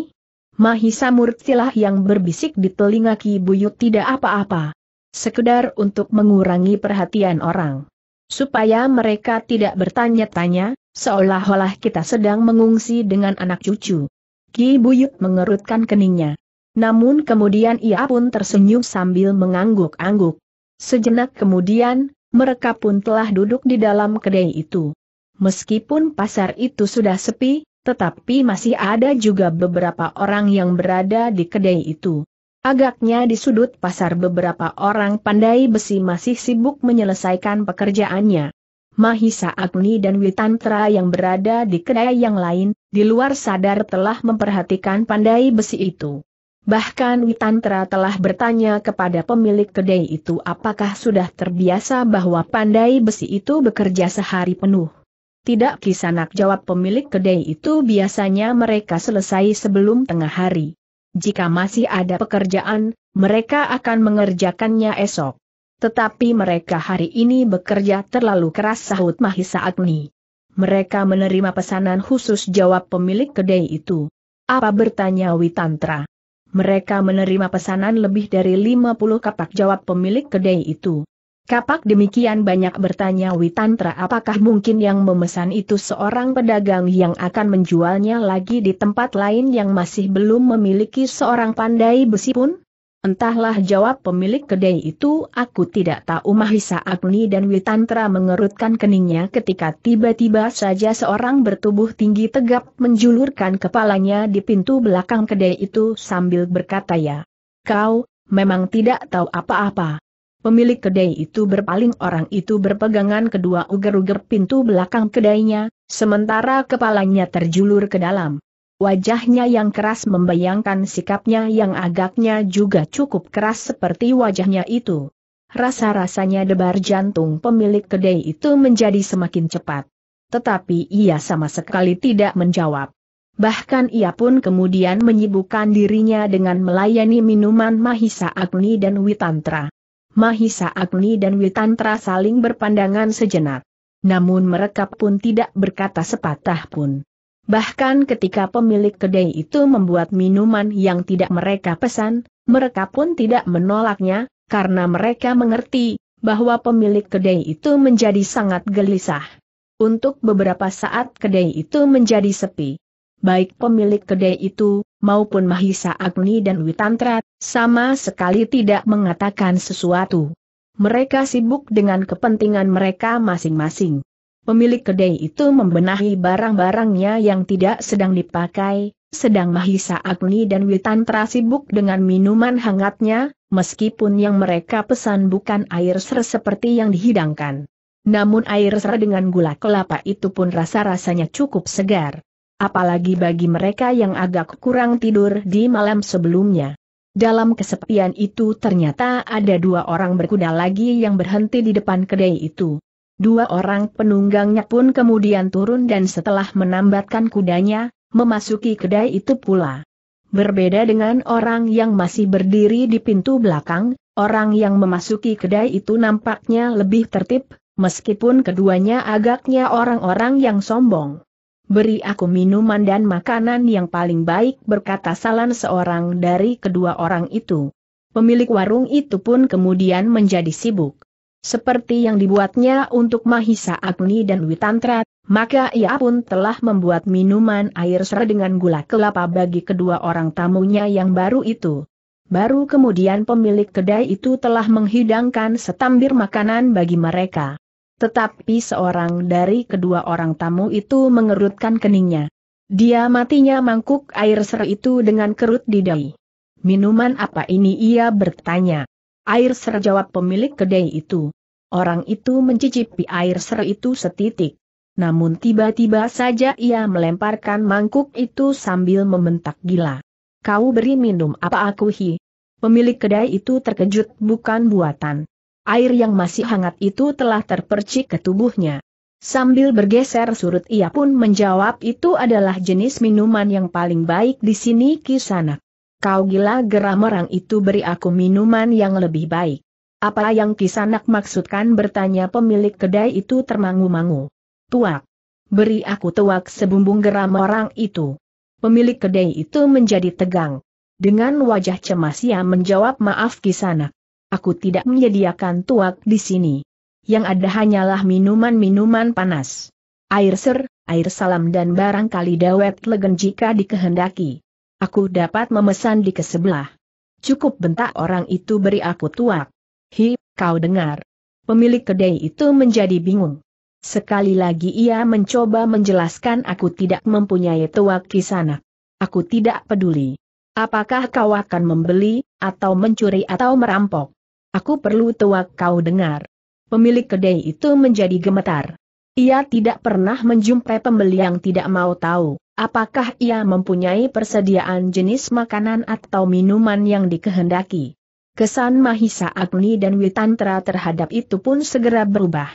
Mahisa Murtilah yang berbisik di telinga Ki Buyut tidak apa-apa. Sekedar untuk mengurangi perhatian orang. Supaya mereka tidak bertanya-tanya, seolah-olah kita sedang mengungsi dengan anak cucu. Ki Buyut mengerutkan keningnya. Namun kemudian ia pun tersenyum sambil mengangguk-angguk. Sejenak kemudian, mereka pun telah duduk di dalam kedai itu. Meskipun pasar itu sudah sepi, tetapi masih ada juga beberapa orang yang berada di kedai itu. Agaknya di sudut pasar beberapa orang pandai besi masih sibuk menyelesaikan pekerjaannya. Mahisa Agni dan Witantra yang berada di kedai yang lain, di luar sadar telah memperhatikan pandai besi itu. Bahkan Witantra telah bertanya kepada pemilik kedai itu apakah sudah terbiasa bahwa pandai besi itu bekerja sehari penuh. Tidak kisanak jawab pemilik kedai itu biasanya mereka selesai sebelum tengah hari. Jika masih ada pekerjaan, mereka akan mengerjakannya esok. Tetapi mereka hari ini bekerja terlalu keras sahut Mahisa Agni. Mereka menerima pesanan khusus jawab pemilik kedai itu. Apa bertanya Witantra? Mereka menerima pesanan lebih dari 50 kapak jawab pemilik kedai itu. Kapak demikian banyak bertanya Witantra apakah mungkin yang memesan itu seorang pedagang yang akan menjualnya lagi di tempat lain yang masih belum memiliki seorang pandai besi pun? Entahlah jawab pemilik kedai itu aku tidak tahu Mahisa Agni dan Witantra mengerutkan keningnya ketika tiba-tiba saja seorang bertubuh tinggi tegap menjulurkan kepalanya di pintu belakang kedai itu sambil berkata ya. Kau, memang tidak tahu apa-apa. Pemilik kedai itu berpaling orang itu berpegangan kedua uger-uger pintu belakang kedainya, sementara kepalanya terjulur ke dalam. Wajahnya yang keras membayangkan sikapnya yang agaknya juga cukup keras seperti wajahnya itu. Rasa-rasanya debar jantung pemilik kedai itu menjadi semakin cepat. Tetapi ia sama sekali tidak menjawab. Bahkan ia pun kemudian menyibukkan dirinya dengan melayani minuman Mahisa Agni dan Witantra. Mahisa Agni dan Witantra saling berpandangan sejenak. Namun mereka pun tidak berkata sepatah pun. Bahkan ketika pemilik kedai itu membuat minuman yang tidak mereka pesan, mereka pun tidak menolaknya, karena mereka mengerti bahwa pemilik kedai itu menjadi sangat gelisah. Untuk beberapa saat kedai itu menjadi sepi. Baik pemilik kedai itu, maupun Mahisa Agni dan Witantra, sama sekali tidak mengatakan sesuatu. Mereka sibuk dengan kepentingan mereka masing-masing. Pemilik kedai itu membenahi barang-barangnya yang tidak sedang dipakai, sedang Mahisa Agni dan Witantra sibuk dengan minuman hangatnya, meskipun yang mereka pesan bukan air ser seperti yang dihidangkan. Namun air ser dengan gula kelapa itu pun rasa-rasanya cukup segar apalagi bagi mereka yang agak kurang tidur di malam sebelumnya. Dalam kesepian itu ternyata ada dua orang berkuda lagi yang berhenti di depan kedai itu. Dua orang penunggangnya pun kemudian turun dan setelah menambatkan kudanya, memasuki kedai itu pula. Berbeda dengan orang yang masih berdiri di pintu belakang, orang yang memasuki kedai itu nampaknya lebih tertib, meskipun keduanya agaknya orang-orang yang sombong. Beri aku minuman dan makanan yang paling baik berkata salan seorang dari kedua orang itu. Pemilik warung itu pun kemudian menjadi sibuk. Seperti yang dibuatnya untuk Mahisa Agni dan Witantra, maka ia pun telah membuat minuman air ser dengan gula kelapa bagi kedua orang tamunya yang baru itu. Baru kemudian pemilik kedai itu telah menghidangkan setambir makanan bagi mereka. Tetapi seorang dari kedua orang tamu itu mengerutkan keningnya. Dia matinya mangkuk air ser itu dengan kerut di dahi. Minuman apa ini ia bertanya. Air ser jawab pemilik kedai itu. Orang itu mencicipi air ser itu setitik. Namun tiba-tiba saja ia melemparkan mangkuk itu sambil membentak gila. Kau beri minum apa aku hi? Pemilik kedai itu terkejut bukan buatan. Air yang masih hangat itu telah terpercik ke tubuhnya. Sambil bergeser surut ia pun menjawab itu adalah jenis minuman yang paling baik di sini kisanak. Kau gila geram orang itu beri aku minuman yang lebih baik. Apa yang kisanak maksudkan bertanya pemilik kedai itu termangu-mangu. Tuak. Beri aku tuak sebumbung geram orang itu. Pemilik kedai itu menjadi tegang. Dengan wajah cemas ia menjawab maaf kisanak. Aku tidak menyediakan tuak di sini. Yang ada hanyalah minuman-minuman panas. Air ser, air salam dan barangkali dawet legen jika dikehendaki. Aku dapat memesan di ke sebelah. Cukup bentak orang itu beri aku tuak. Hi, kau dengar. Pemilik kedai itu menjadi bingung. Sekali lagi ia mencoba menjelaskan aku tidak mempunyai tuak di sana. Aku tidak peduli. Apakah kau akan membeli, atau mencuri atau merampok? Aku perlu tuak kau dengar. Pemilik kedai itu menjadi gemetar. Ia tidak pernah menjumpai pembeli yang tidak mau tahu, apakah ia mempunyai persediaan jenis makanan atau minuman yang dikehendaki. Kesan Mahisa Agni dan Witantra terhadap itu pun segera berubah.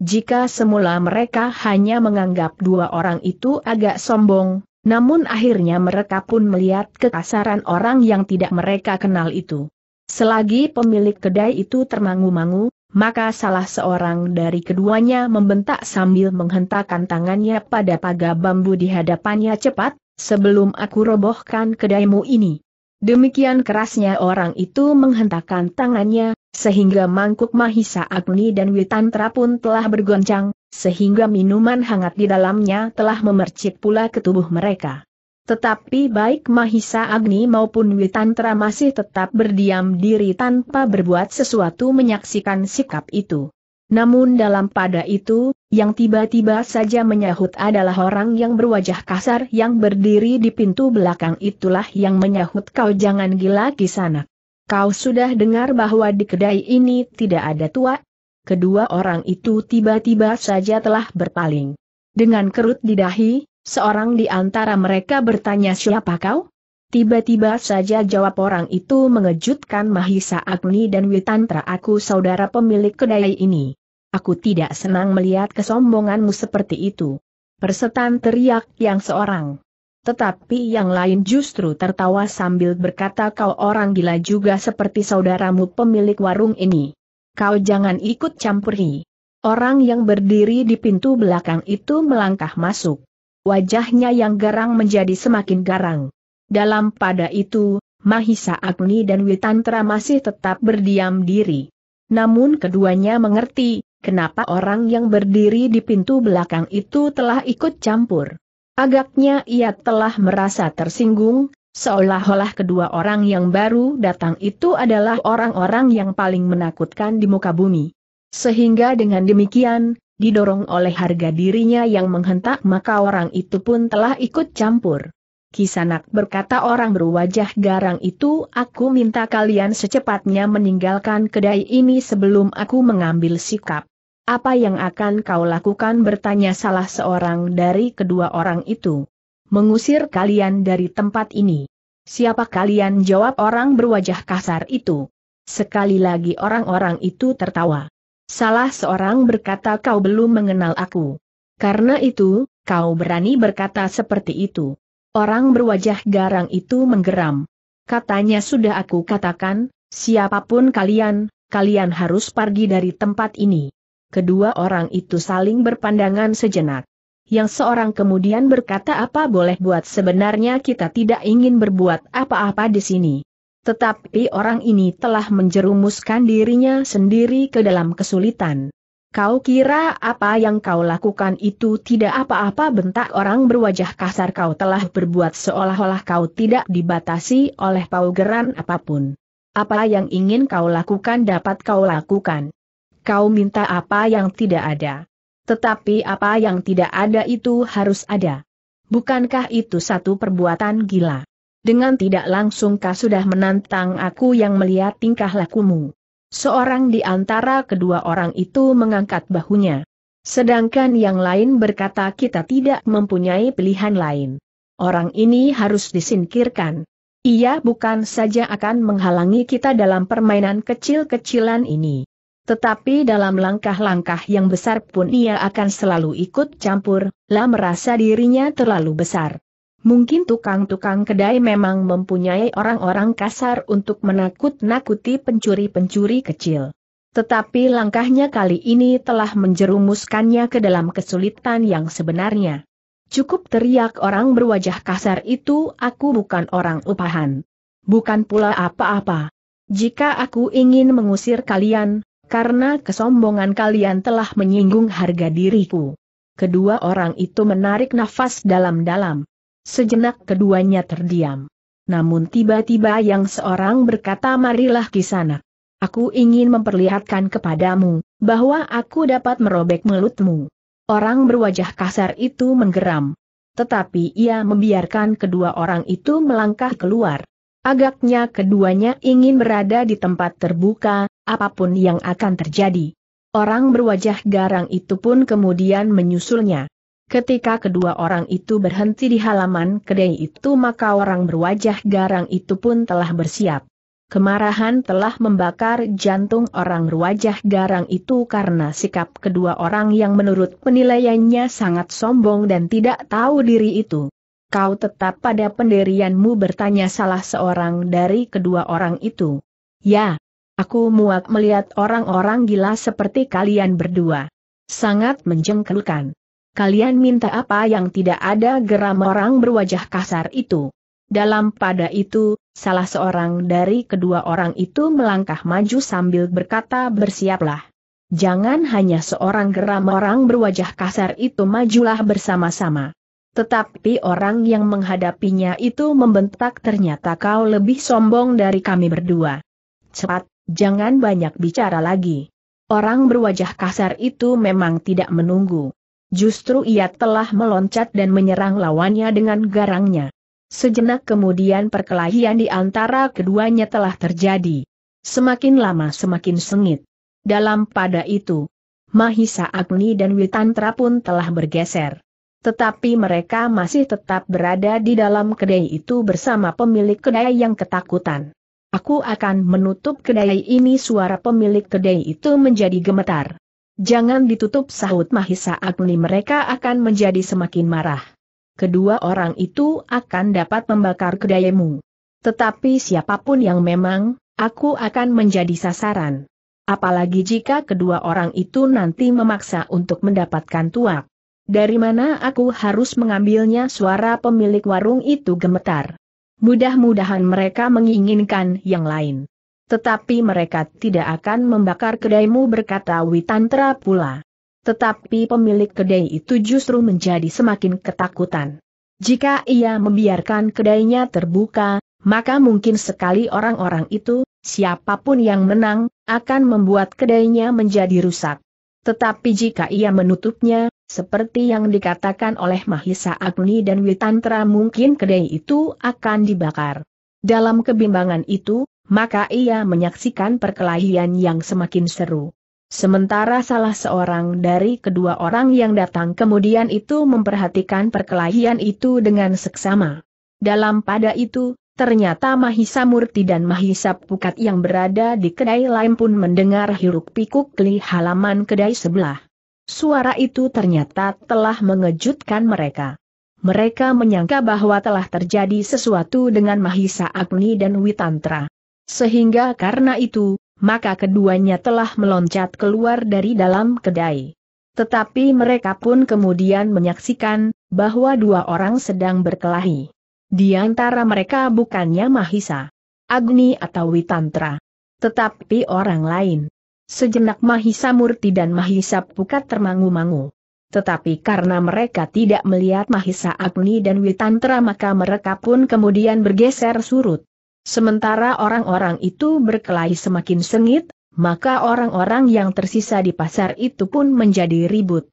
Jika semula mereka hanya menganggap dua orang itu agak sombong, namun akhirnya mereka pun melihat kekasaran orang yang tidak mereka kenal itu. Selagi pemilik kedai itu termangu-mangu, maka salah seorang dari keduanya membentak sambil menghentakkan tangannya pada paga bambu di hadapannya cepat, sebelum aku robohkan kedaimu ini. Demikian kerasnya orang itu menghentakkan tangannya, sehingga mangkuk Mahisa Agni dan Witantra pun telah bergoncang, sehingga minuman hangat di dalamnya telah memercik pula ke tubuh mereka. Tetapi baik Mahisa Agni maupun Witantra masih tetap berdiam diri tanpa berbuat sesuatu menyaksikan sikap itu. Namun dalam pada itu, yang tiba-tiba saja menyahut adalah orang yang berwajah kasar yang berdiri di pintu belakang itulah yang menyahut kau jangan gila kisana. Kau sudah dengar bahwa di kedai ini tidak ada tua? Kedua orang itu tiba-tiba saja telah berpaling. Dengan kerut di dahi, seorang di antara mereka bertanya siapa kau? Tiba-tiba saja jawab orang itu mengejutkan Mahisa Agni dan Witantra aku saudara pemilik kedai ini. Aku tidak senang melihat kesombonganmu seperti itu. Persetan teriak yang seorang. Tetapi yang lain justru tertawa sambil berkata kau orang gila juga seperti saudaramu pemilik warung ini. Kau jangan ikut campuri. Orang yang berdiri di pintu belakang itu melangkah masuk. Wajahnya yang garang menjadi semakin garang. Dalam pada itu, Mahisa Agni dan Witantra masih tetap berdiam diri. Namun keduanya mengerti, kenapa orang yang berdiri di pintu belakang itu telah ikut campur. Agaknya ia telah merasa tersinggung, seolah-olah kedua orang yang baru datang itu adalah orang-orang yang paling menakutkan di muka bumi. Sehingga dengan demikian, didorong oleh harga dirinya yang menghentak maka orang itu pun telah ikut campur. Kisanak berkata orang berwajah garang itu aku minta kalian secepatnya meninggalkan kedai ini sebelum aku mengambil sikap. Apa yang akan kau lakukan bertanya salah seorang dari kedua orang itu. Mengusir kalian dari tempat ini. Siapa kalian jawab orang berwajah kasar itu. Sekali lagi orang-orang itu tertawa. Salah seorang berkata kau belum mengenal aku. Karena itu, kau berani berkata seperti itu. Orang berwajah garang itu menggeram. Katanya sudah aku katakan, siapa pun kalian, kalian harus pergi dari tempat ini. Kedua orang itu saling berpandangan sejenak. Yang seorang kemudian berkata apa boleh buat sebenarnya kita tidak ingin berbuat apa-apa di sini. Tetapi orang ini telah menjerumuskan dirinya sendiri ke dalam kesulitan. Kau kira apa yang kau lakukan itu tidak apa-apa bentak orang berwajah kasar kau telah berbuat seolah-olah kau tidak dibatasi oleh paugeran apa pun. Apa yang ingin kau lakukan dapat kau lakukan. kau minta apa yang tidak ada. Tetapi apa yang tidak ada itu harus ada. Bukankah itu satu perbuatan gila? Dengan tidak langsung kau sudah menantang aku yang melihat tingkah lakumu. Seorang di antara kedua orang itu mengangkat bahunya. Sedangkan yang lain berkata kita tidak mempunyai pilihan lain. Orang ini harus disingkirkan. Ia bukan saja akan menghalangi kita dalam permainan kecil-kecilan ini. Tetapi dalam langkah-langkah yang besar pun ia akan selalu ikut campur, lah merasa dirinya terlalu besar. Mungkin tukang-tukang kedai memang mempunyai orang-orang kasar untuk menakut-nakuti pencuri-pencuri kecil. Tetapi langkahnya kali ini telah menjerumuskannya ke dalam kesulitan yang sebenarnya. Cukup teriak orang berwajah kasar itu aku bukan orang upahan. Bukan pula apa-apa. Jika aku ingin mengusir kalian, karena kesombongan kalian telah menyinggung harga diriku. Kedua orang itu menarik nafas dalam-dalam. Sejenak keduanya terdiam. Namun tiba-tiba yang seorang berkata marilah kisana. Aku ingin memperlihatkan kepadamu, bahwa aku dapat merobek mulutmu. Orang berwajah kasar itu menggeram. Tetapi ia membiarkan kedua orang itu melangkah keluar. Agaknya keduanya ingin berada di tempat terbuka, apa pun yang akan terjadi. Orang berwajah garang itu pun kemudian menyusulnya. Ketika kedua orang itu berhenti di halaman kedai itu maka orang berwajah garang itu pun telah bersiap. Kemarahan telah membakar jantung orang berwajah garang itu karena sikap kedua orang yang menurut penilaiannya sangat sombong dan tidak tahu diri itu kau tetap pada pendirianmu bertanya salah seorang dari kedua orang itu. Ya, aku muak melihat orang-orang gila seperti kalian berdua. Sangat menjengkelkan. Kalian minta apa yang tidak ada geram orang berwajah kasar itu. Dalam pada itu, salah seorang dari kedua orang itu melangkah maju sambil berkata bersiaplah. Jangan hanya seorang geram orang berwajah kasar itu majulah bersama-sama. Tetapi orang yang menghadapinya itu membentak ternyata kau lebih sombong dari kami berdua. Cepat, jangan banyak bicara lagi. Orang berwajah kasar itu memang tidak menunggu. Justru ia telah meloncat dan menyerang lawannya dengan garangnya. Sejenak kemudian perkelahian di antara keduanya telah terjadi. Semakin lama semakin sengit. Dalam pada itu, Mahisa Agni dan Witantra pun telah bergeser tetapi mereka masih tetap berada di dalam kedai itu bersama pemilik kedai yang ketakutan. Aku akan menutup kedai ini suara pemilik kedai itu menjadi gemetar. Jangan ditutup sahut Mahisa Agni mereka akan menjadi semakin marah. Kedua orang itu akan dapat membakar kedaimu. Tetapi siapa pun yang memang, aku akan menjadi sasaran. Apalagi jika kedua orang itu nanti memaksa untuk mendapatkan tuak. Dari mana aku harus mengambilnya suara pemilik warung itu gemetar. Mudah-mudahan mereka menginginkan yang lain. Tetapi mereka tidak akan membakar kedaimu berkata Witantra pula. Tetapi pemilik kedai itu justru menjadi semakin ketakutan. Jika ia membiarkan kedainya terbuka, maka mungkin sekali orang-orang itu, siapa pun yang menang, akan membuat kedainya menjadi rusak. Tetapi jika ia menutupnya, seperti yang dikatakan oleh Mahisa Agni dan Witantra mungkin kedai itu akan dibakar. Dalam kebimbangan itu, maka ia menyaksikan perkelahian yang semakin seru. Sementara salah seorang dari kedua orang yang datang kemudian itu memperhatikan perkelahian itu dengan seksama. Dalam pada itu, ternyata Mahisa Murti dan Mahisa Pukat yang berada di kedai lain pun mendengar hiruk pikuk di halaman kedai sebelah. Suara itu ternyata telah mengejutkan mereka. Mereka menyangka bahwa telah terjadi sesuatu dengan Mahisa Agni dan Witantra. Sehingga karena itu, maka keduanya telah meloncat keluar dari dalam kedai. Tetapi mereka pun kemudian menyaksikan, bahwa dua orang sedang berkelahi. Di antara mereka bukannya Mahisa, Agni atau Witantra. Tetapi orang lain. Sejenak Mahisa Murti dan Mahisa Pukat termangu-mangu. Tetapi karena mereka tidak melihat Mahisa Agni dan Witantra maka mereka pun kemudian bergeser surut. Sementara orang-orang itu berkelahi semakin sengit, maka orang-orang yang tersisa di pasar itu pun menjadi ribut.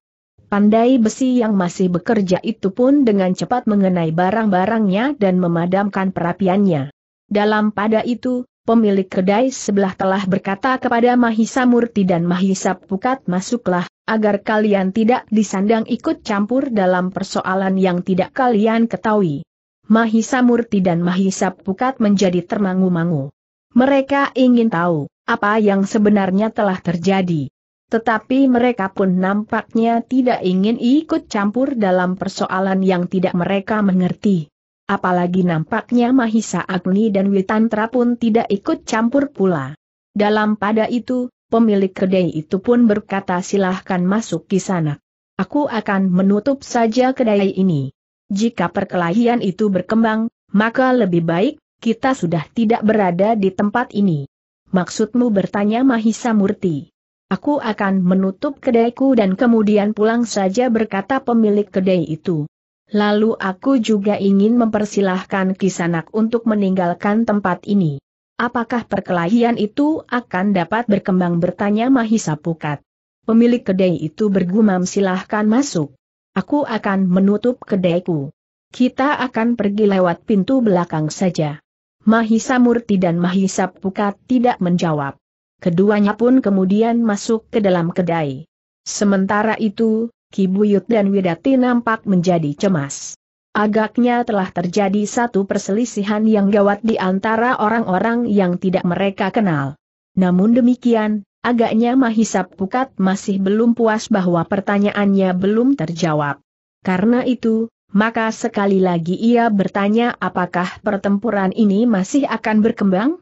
Pandai besi yang masih bekerja itu pun dengan cepat mengenai barang-barangnya dan memadamkan perapiannya. Dalam pada itu, pemilik kedai sebelah telah berkata kepada Mahisa Murti dan Mahisa Pukat masuklah, agar kalian tidak disandang ikut campur dalam persoalan yang tidak kalian ketahui. Mahisa Murti dan Mahisa Pukat menjadi termangu-mangu. Mereka ingin tahu, apa yang sebenarnya telah terjadi. Tetapi mereka pun nampaknya tidak ingin ikut campur dalam persoalan yang tidak mereka mengerti. Apalagi nampaknya Mahisa Agni dan Witantra pun tidak ikut campur pula. Dalam pada itu, pemilik kedai itu pun berkata silahkan masuk di sana. Aku akan menutup saja kedai ini. Jika perkelahian itu berkembang, maka lebih baik kita sudah tidak berada di tempat ini. Maksudmu bertanya Mahisa Murti. Aku akan menutup kedaiku dan kemudian pulang saja berkata pemilik kedai itu. Lalu aku juga ingin mempersilahkan Kisanak untuk meninggalkan tempat ini. Apakah perkelahian itu akan dapat berkembang bertanya Mahisa Pukat. Pemilik kedai itu bergumam silahkan masuk. Aku akan menutup kedaiku. Kita akan pergi lewat pintu belakang saja. Mahisa Murti dan Mahisa Pukat tidak menjawab. Keduanya pun kemudian masuk ke dalam kedai. Sementara itu, Kibuyut dan Widati nampak menjadi cemas. Agaknya telah terjadi satu perselisihan yang gawat di antara orang-orang yang tidak mereka kenal. Namun demikian, agaknya Mahisa Pukat masih belum puas bahwa pertanyaannya belum terjawab. Karena itu, maka sekali lagi ia bertanya apakah pertempuran ini masih akan berkembang?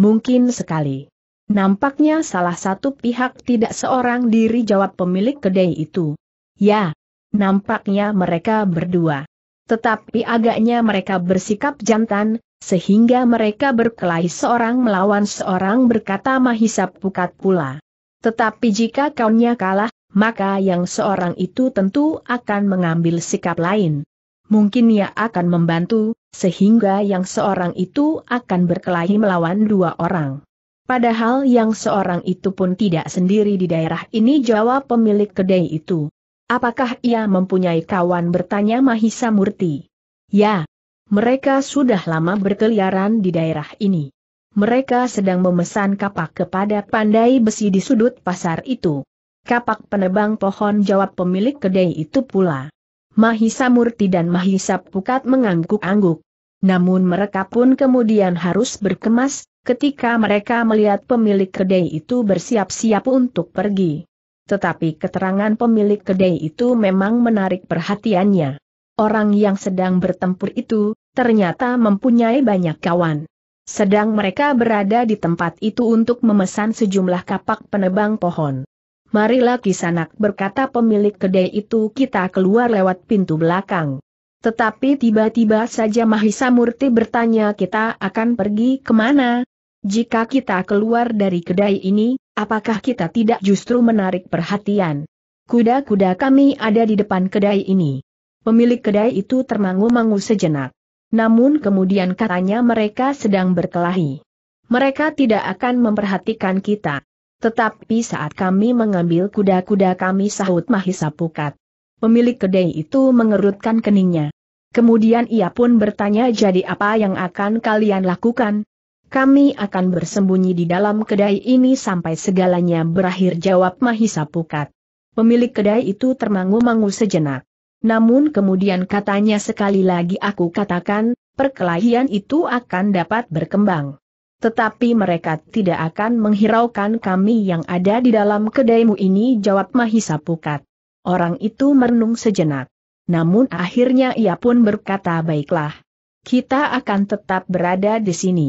Mungkin sekali. Nampaknya salah satu pihak tidak seorang diri jawab pemilik kedai itu. Ya, nampaknya mereka berdua. Tetapi agaknya mereka bersikap jantan, sehingga mereka berkelahi seorang melawan seorang berkata Mahisap Pukat pula. Tetapi jika kaunya kalah, maka yang seorang itu tentu akan mengambil sikap lain. Mungkin ia akan membantu, sehingga yang seorang itu akan berkelahi melawan dua orang. Padahal yang seorang itu pun tidak sendiri di daerah ini jawab pemilik kedai itu. Apakah ia mempunyai kawan bertanya Mahisa Murti? Ya, mereka sudah lama berkeliaran di daerah ini. Mereka sedang memesan kapak kepada pandai besi di sudut pasar itu. Kapak penebang pohon jawab pemilik kedai itu pula. Mahisa Murti dan Mahisa Pukat mengangguk-angguk. Namun mereka pun kemudian harus berkemas, ketika mereka melihat pemilik kedai itu bersiap-siap untuk pergi. Tetapi keterangan pemilik kedai itu memang menarik perhatiannya. Orang yang sedang bertempur itu, ternyata mempunyai banyak kawan. Sedang mereka berada di tempat itu untuk memesan sejumlah kapak penebang pohon. Marilah kisanak berkata pemilik kedai itu kita keluar lewat pintu belakang. Tetapi tiba-tiba saja Mahisa Murti bertanya kita akan pergi ke mana? Jika kita keluar dari kedai ini, apakah kita tidak justru menarik perhatian? Kuda-kuda kami ada di depan kedai ini. Pemilik kedai itu termangu-mangu sejenak. Namun kemudian katanya mereka sedang berkelahi. Mereka tidak akan memperhatikan kita. Tetapi saat kami mengambil kuda-kuda kami sahut Mahisa Pukat. Pemilik kedai itu mengerutkan keningnya. Kemudian ia pun bertanya jadi apa yang akan kalian lakukan? Kami akan bersembunyi di dalam kedai ini sampai segalanya berakhir jawab Mahisa Pukat. Pemilik kedai itu termangu-mangu sejenak. Namun kemudian katanya sekali lagi aku katakan, perkelahian itu akan dapat berkembang. Tetapi mereka tidak akan menghiraukan kami yang ada di dalam kedaimu ini jawab Mahisa Pukat. Orang itu merenung sejenak. Namun akhirnya ia pun berkata baiklah. Kita akan tetap berada di sini.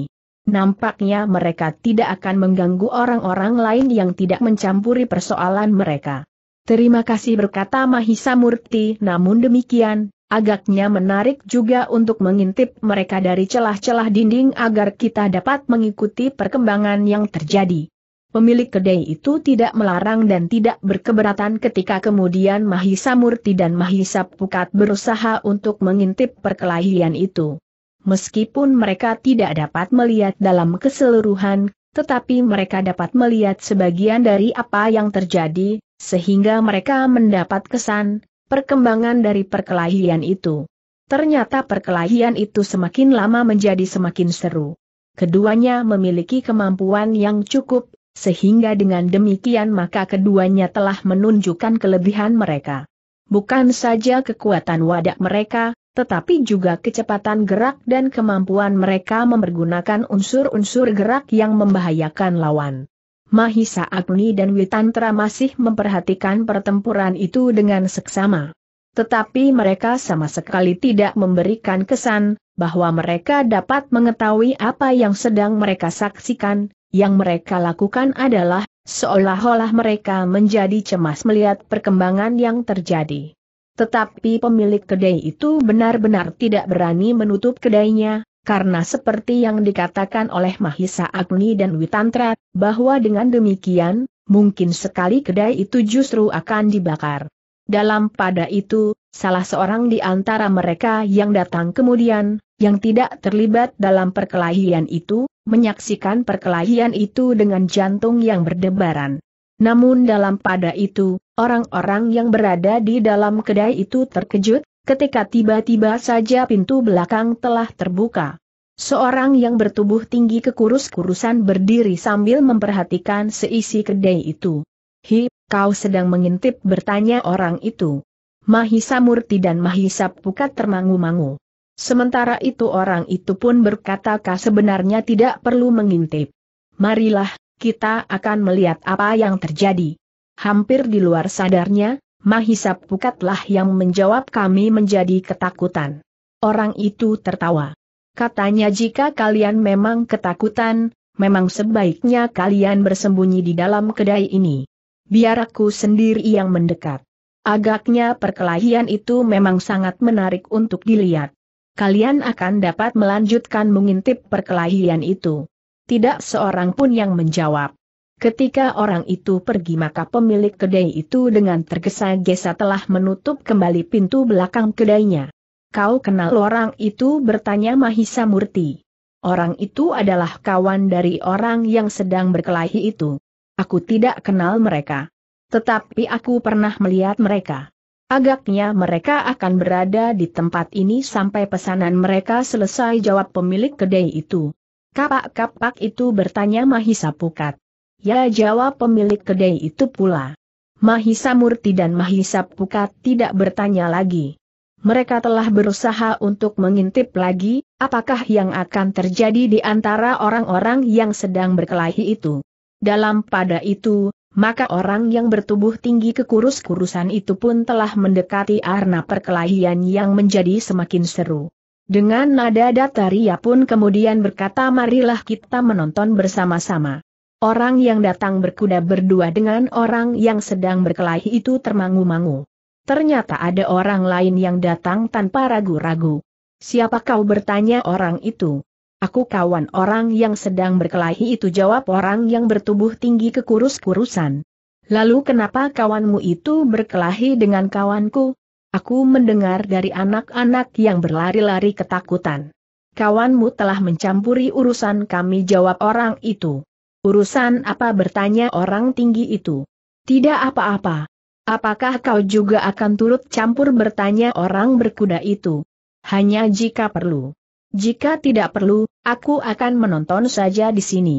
Nampaknya mereka tidak akan mengganggu orang-orang lain yang tidak mencampuri persoalan mereka. Terima kasih berkata Mahisa Murti namun demikian, Agaknya menarik juga untuk mengintip mereka dari celah-celah dinding agar kita dapat mengikuti perkembangan yang terjadi. Pemilik kedai itu tidak melarang dan tidak berkeberatan ketika kemudian Mahisa Murti dan Mahisa Pukat berusaha untuk mengintip perkelahian itu. Meskipun mereka tidak dapat melihat dalam keseluruhan, tetapi mereka dapat melihat sebagian dari apa yang terjadi, sehingga mereka mendapat kesan, perkembangan dari perkelahian itu. Ternyata perkelahian itu semakin lama menjadi semakin seru. Keduanya memiliki kemampuan yang cukup, sehingga dengan demikian maka keduanya telah menunjukkan kelebihan mereka. Bukan saja kekuatan wadak mereka, tetapi juga kecepatan gerak dan kemampuan mereka mempergunakan unsur-unsur gerak yang membahayakan lawan. Mahisa Agni dan Witantra masih memperhatikan pertempuran itu dengan seksama. Tetapi mereka sama sekali tidak memberikan kesan, bahwa mereka dapat mengetahui apa yang sedang mereka saksikan, yang mereka lakukan adalah, seolah-olah mereka menjadi cemas melihat perkembangan yang terjadi. Tetapi pemilik kedai itu benar-benar tidak berani menutup kedainya, karena seperti yang dikatakan oleh Mahisa Agni dan Witantra, bahwa dengan demikian, mungkin sekali kedai itu justru akan dibakar. Dalam pada itu, salah seorang di antara mereka yang datang kemudian, yang tidak terlibat dalam perkelahian itu, menyaksikan perkelahian itu dengan jantung yang berdebaran. Namun dalam pada itu, orang-orang yang berada di dalam kedai itu terkejut, ketika tiba-tiba saja pintu belakang telah terbuka. Seorang yang bertubuh tinggi kekurus-kurusan berdiri sambil memperhatikan seisi kedai itu. Hi, kau sedang mengintip bertanya orang itu. Mahisa Murti dan Mahisa Pukat termangu-mangu. Sementara itu orang itu pun berkata sebenarnya tidak perlu mengintip. Marilah, kita akan melihat apa yang terjadi. Hampir di luar sadarnya, Mahisa Pukatlah yang menjawab kami menjadi ketakutan. Orang itu tertawa. Katanya jika kalian memang ketakutan, memang sebaiknya kalian bersembunyi di dalam kedai ini. Biar aku sendiri yang mendekat. Agaknya perkelahian itu memang sangat menarik untuk dilihat. Kalian akan dapat melanjutkan mengintip perkelahian itu. Tidak seorang pun yang menjawab. Ketika orang itu pergi maka pemilik kedai itu dengan tergesa-gesa telah menutup kembali pintu belakang kedainya. Kau kenal orang itu bertanya Mahisa Murti. Orang itu adalah kawan dari orang yang sedang berkelahi itu. Aku tidak kenal mereka. Tetapi aku pernah melihat mereka. Agaknya mereka akan berada di tempat ini sampai pesanan mereka selesai jawab pemilik kedai itu. Kapak-kapak itu bertanya Mahisa Pukat. Ya jawab pemilik kedai itu pula. Mahisa Murti dan Mahisa Pukat tidak bertanya lagi. Mereka telah berusaha untuk mengintip lagi, apakah yang akan terjadi di antara orang-orang yang sedang berkelahi itu. Dalam pada itu, maka orang yang bertubuh tinggi kekurus-kurusan itu pun telah mendekati arna perkelahian yang menjadi semakin seru. Dengan nada dataria pun kemudian berkata marilah kita menonton bersama-sama. Orang yang datang berkuda berdua dengan orang yang sedang berkelahi itu termangu-mangu. Ternyata ada orang lain yang datang tanpa ragu-ragu. Siapa kau bertanya orang itu? Aku kawan orang yang sedang berkelahi itu jawab orang yang bertubuh tinggi kekurus-kurusan. Lalu kenapa kawanmu itu berkelahi dengan kawanku? Aku mendengar dari anak-anak yang berlari-lari ketakutan. Kawanmu telah mencampuri urusan kami jawab orang itu. Urusan apa bertanya orang tinggi itu? Tidak apa-apa. Apakah kau juga akan turut campur bertanya orang berkuda itu? Hanya jika perlu. Jika tidak perlu, aku akan menonton saja di sini.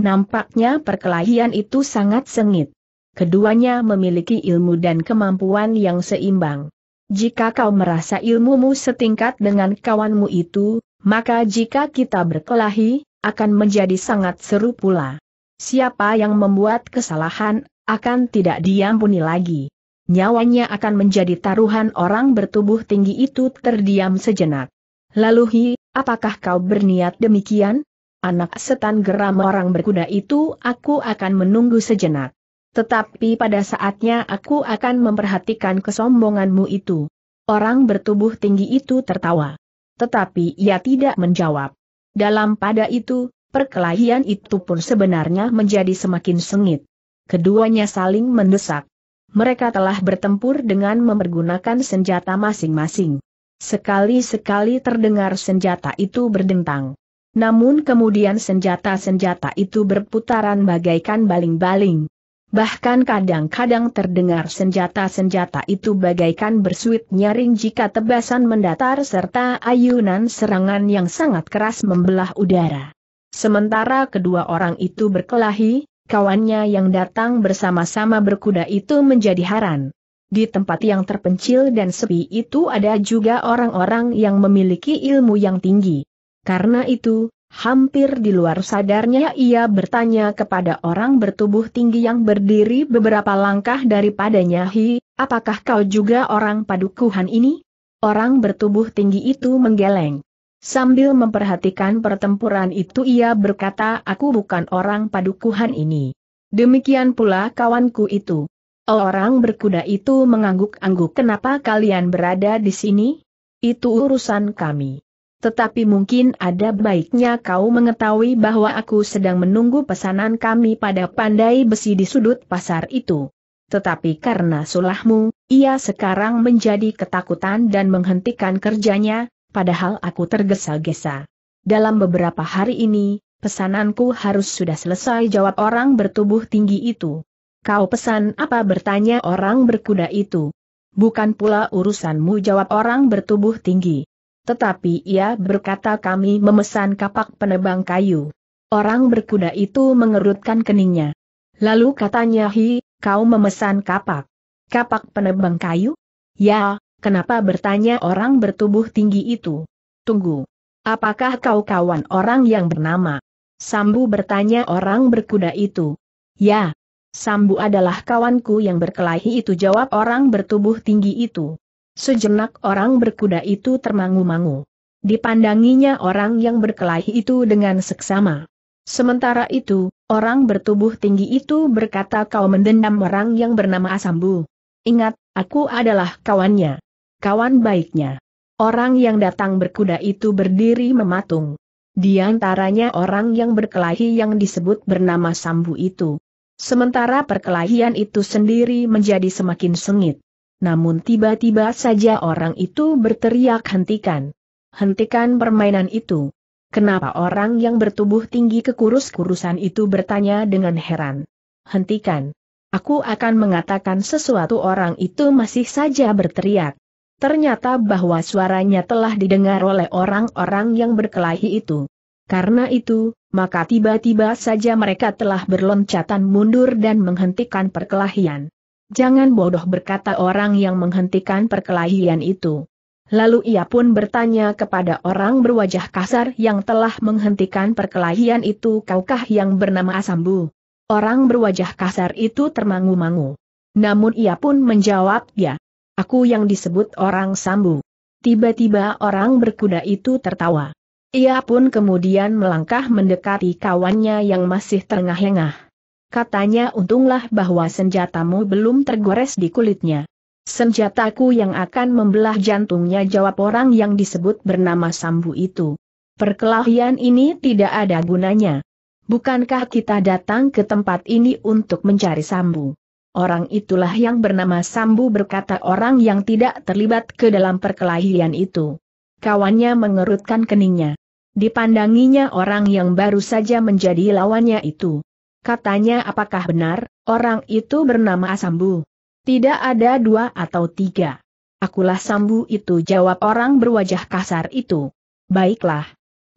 Nampaknya perkelahian itu sangat sengit. Keduanya memiliki ilmu dan kemampuan yang seimbang. Jika kau merasa ilmumu setingkat dengan kawanmu itu, maka jika kita berkelahi, akan menjadi sangat seru pula. Siapa yang membuat kesalahan, akan tidak diampuni lagi. Nyawanya akan menjadi taruhan orang bertubuh tinggi itu terdiam sejenak. Lalu hi, apakah kau berniat demikian? Anak setan geram orang berkuda itu aku akan menunggu sejenak. Tetapi pada saatnya aku akan memperhatikan kesombonganmu itu. Orang bertubuh tinggi itu tertawa. Tetapi ia tidak menjawab. Dalam pada itu, Perkelahian itu pun sebenarnya menjadi semakin sengit. Keduanya saling mendesak. Mereka telah bertempur dengan mempergunakan senjata masing-masing. Sekali-sekali terdengar senjata itu berdentang. Namun kemudian senjata-senjata itu berputaran bagaikan baling-baling. Bahkan kadang-kadang terdengar senjata-senjata itu bagaikan bersuit nyaring jika tebasan mendatar serta ayunan serangan yang sangat keras membelah udara. Sementara kedua orang itu berkelahi, kawannya yang datang bersama-sama berkuda itu menjadi haran. Di tempat yang terpencil dan sepi itu ada juga orang-orang yang memiliki ilmu yang tinggi. Karena itu, hampir di luar sadarnya ia bertanya kepada orang bertubuh tinggi yang berdiri beberapa langkah daripadanya Hi, apakah kau juga orang padukuhan ini? Orang bertubuh tinggi itu menggeleng. Sambil memperhatikan pertempuran itu ia berkata aku bukan orang padukuhan ini. Demikian pula kawanku itu. Orang berkuda itu mengangguk-angguk kenapa kalian berada di sini? Itu urusan kami. Tetapi mungkin ada baiknya kau mengetahui bahwa aku sedang menunggu pesanan kami pada pandai besi di sudut pasar itu. Tetapi karena sulahmu, ia sekarang menjadi ketakutan dan menghentikan kerjanya, padahal aku tergesa-gesa. Dalam beberapa hari ini, pesananku harus sudah selesai jawab orang bertubuh tinggi itu. Kau pesan apa bertanya orang berkuda itu? Bukan pula urusanmu jawab orang bertubuh tinggi tetapi ia berkata kami memesan kapak penebang kayu. Orang berkuda itu mengerutkan keningnya. Lalu katanya Hi, kau memesan kapak. Kapak penebang kayu? Ya, kenapa bertanya orang bertubuh tinggi itu? Tunggu. Apakah kau kawan orang yang bernama? Sambu bertanya orang berkuda itu. Ya, Sambu adalah kawanku yang berkelahi itu jawab orang bertubuh tinggi itu. Sejenak orang berkuda itu termangu-mangu. Dipandanginya orang yang berkelahi itu dengan seksama. Sementara itu, orang bertubuh tinggi itu berkata kau mendendam orang yang bernama Asambu. Ingat, aku adalah kawannya. Kawan baiknya. Orang yang datang berkuda itu berdiri mematung. Di antaranya orang yang berkelahi yang disebut bernama Sambu itu. Sementara perkelahian itu sendiri menjadi semakin sengit. Namun tiba-tiba saja orang itu berteriak hentikan. Hentikan permainan itu. Kenapa orang yang bertubuh tinggi kekurus-kurusan itu bertanya dengan heran? Hentikan. Aku akan mengatakan sesuatu orang itu masih saja berteriak. Ternyata bahwa suaranya telah didengar oleh orang-orang yang berkelahi itu. Karena itu, maka tiba-tiba saja mereka telah berloncatan mundur dan menghentikan perkelahian. Jangan bodoh berkata orang yang menghentikan perkelahian itu. Lalu ia pun bertanya kepada orang berwajah kasar yang telah menghentikan perkelahian itu kaukah yang bernama Asambu. Orang berwajah kasar itu termangu-mangu. Namun ia pun menjawab ya. Aku yang disebut orang Sambu. Tiba-tiba orang berkuda itu tertawa. Ia pun kemudian melangkah mendekati kawannya yang masih terengah-engah. Katanya untunglah bahwa senjatamu belum tergores di kulitnya. Senjataku yang akan membelah jantungnya jawab orang yang disebut bernama Sambu itu. Perkelahian ini tidak ada gunanya. Bukankah kita datang ke tempat ini untuk mencari Sambu? Orang itulah yang bernama Sambu berkata orang yang tidak terlibat ke dalam perkelahian itu. Kawannya mengerutkan keningnya. Dipandanginya orang yang baru saja menjadi lawannya itu. Katanya apakah benar, orang itu bernama Sambu? Tidak ada dua atau tiga. Akulah Sambu itu jawab orang berwajah kasar itu. Baiklah.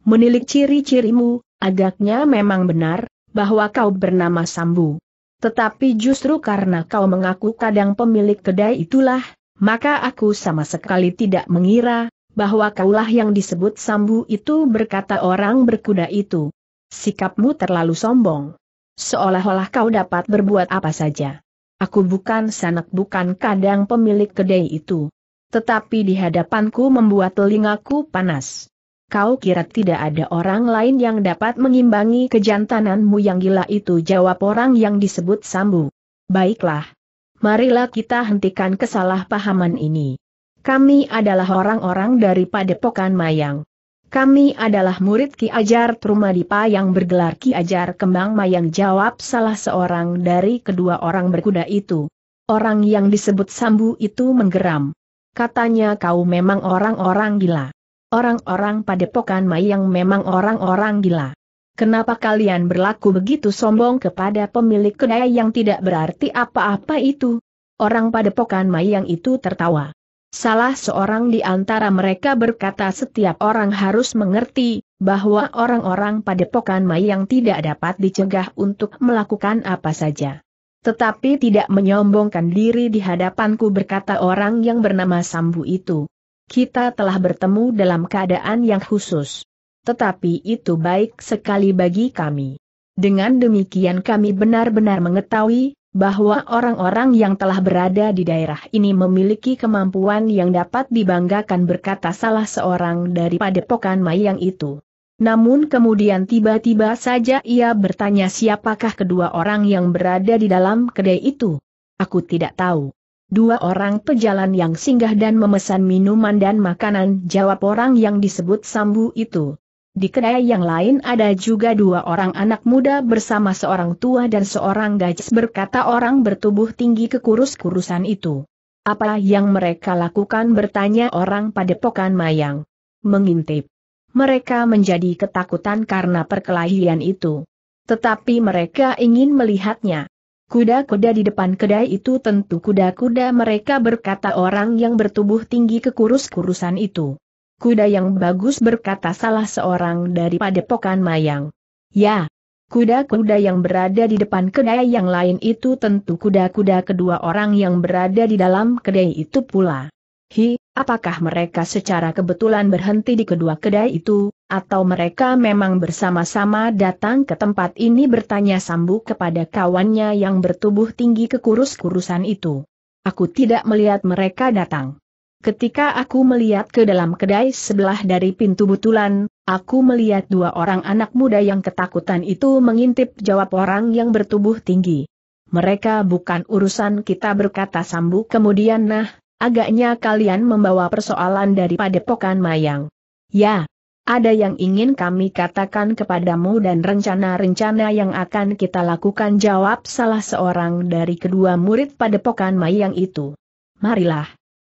Menilik ciri-cirimu, agaknya memang benar, bahwa kau bernama Sambu. Tetapi justru karena kau mengaku kadang pemilik kedai itulah, maka aku sama sekali tidak mengira, bahwa kaulah yang disebut Sambu itu berkata orang berkuda itu. Sikapmu terlalu sombong. Seolah-olah kau dapat berbuat apa saja. Aku bukan sanak bukan kadang pemilik kedai itu. Tetapi di hadapanku membuat telingaku panas. Kau kira tidak ada orang lain yang dapat mengimbangi kejantananmu yang gila itu jawab orang yang disebut Sambu. Baiklah. Marilah kita hentikan kesalahpahaman ini. Kami adalah orang-orang dari Padepokan Mayang. Kami adalah murid Ki Ajar Trumadipa yang bergelar Ki Ajar Kembang Mayang jawab salah seorang dari kedua orang berkuda itu. Orang yang disebut Sambu itu menggeram. Katanya kau memang orang-orang gila. Orang-orang padepokan Mayang memang orang-orang gila. Kenapa kalian berlaku begitu sombong kepada pemilik kedai yang tidak berarti apa-apa itu? Orang padepokan Mayang itu tertawa. Salah seorang di antara mereka berkata setiap orang harus mengerti, bahwa orang-orang padepokan Mayang tidak dapat dicegah untuk melakukan apa saja. Tetapi tidak menyombongkan diri di hadapanku berkata orang yang bernama Sambu itu. Kita telah bertemu dalam keadaan yang khusus tetapi itu baik sekali bagi kami. Dengan demikian kami benar-benar mengetahui, bahwa orang-orang yang telah berada di daerah ini memiliki kemampuan yang dapat dibanggakan berkata salah seorang dari padepokan mayang itu. Namun kemudian tiba-tiba saja ia bertanya siapakah kedua orang yang berada di dalam kedai itu. Aku tidak tahu. Dua orang pejalan yang singgah dan memesan minuman dan makanan jawab orang yang disebut Sambu itu. Di kedai yang lain ada juga dua orang anak muda bersama seorang tua dan seorang gadis berkata orang bertubuh tinggi kekurus-kurusan itu. Apa yang mereka lakukan bertanya orang padepokan mayang. Mengintip. Mereka menjadi ketakutan karena perkelahian itu. Tetapi mereka ingin melihatnya. Kuda-kuda di depan kedai itu tentu kuda-kuda mereka berkata orang yang bertubuh tinggi kekurus-kurusan itu. Kuda yang bagus berkata salah seorang dari padepokan mayang. Ya, kuda-kuda yang berada di depan kedai yang lain itu tentu kuda-kuda kedua orang yang berada di dalam kedai itu pula. Hi, apakah mereka secara kebetulan berhenti di kedua kedai itu, atau mereka memang bersama-sama datang ke tempat ini bertanya Sambu kepada kawannya yang bertubuh tinggi kekurus-kurusan itu. Aku tidak melihat mereka datang. Ketika aku melihat ke dalam kedai sebelah dari pintu butulan, aku melihat dua orang anak muda yang ketakutan itu mengintip jawab orang yang bertubuh tinggi. Mereka bukan urusan kita berkata Sambu kemudian nah, agaknya kalian membawa persoalan dari padepokan Mayang. Ya, ada yang ingin kami katakan kepadamu dan rencana-rencana yang akan kita lakukan jawab salah seorang dari kedua murid padepokan Mayang itu. Marilah.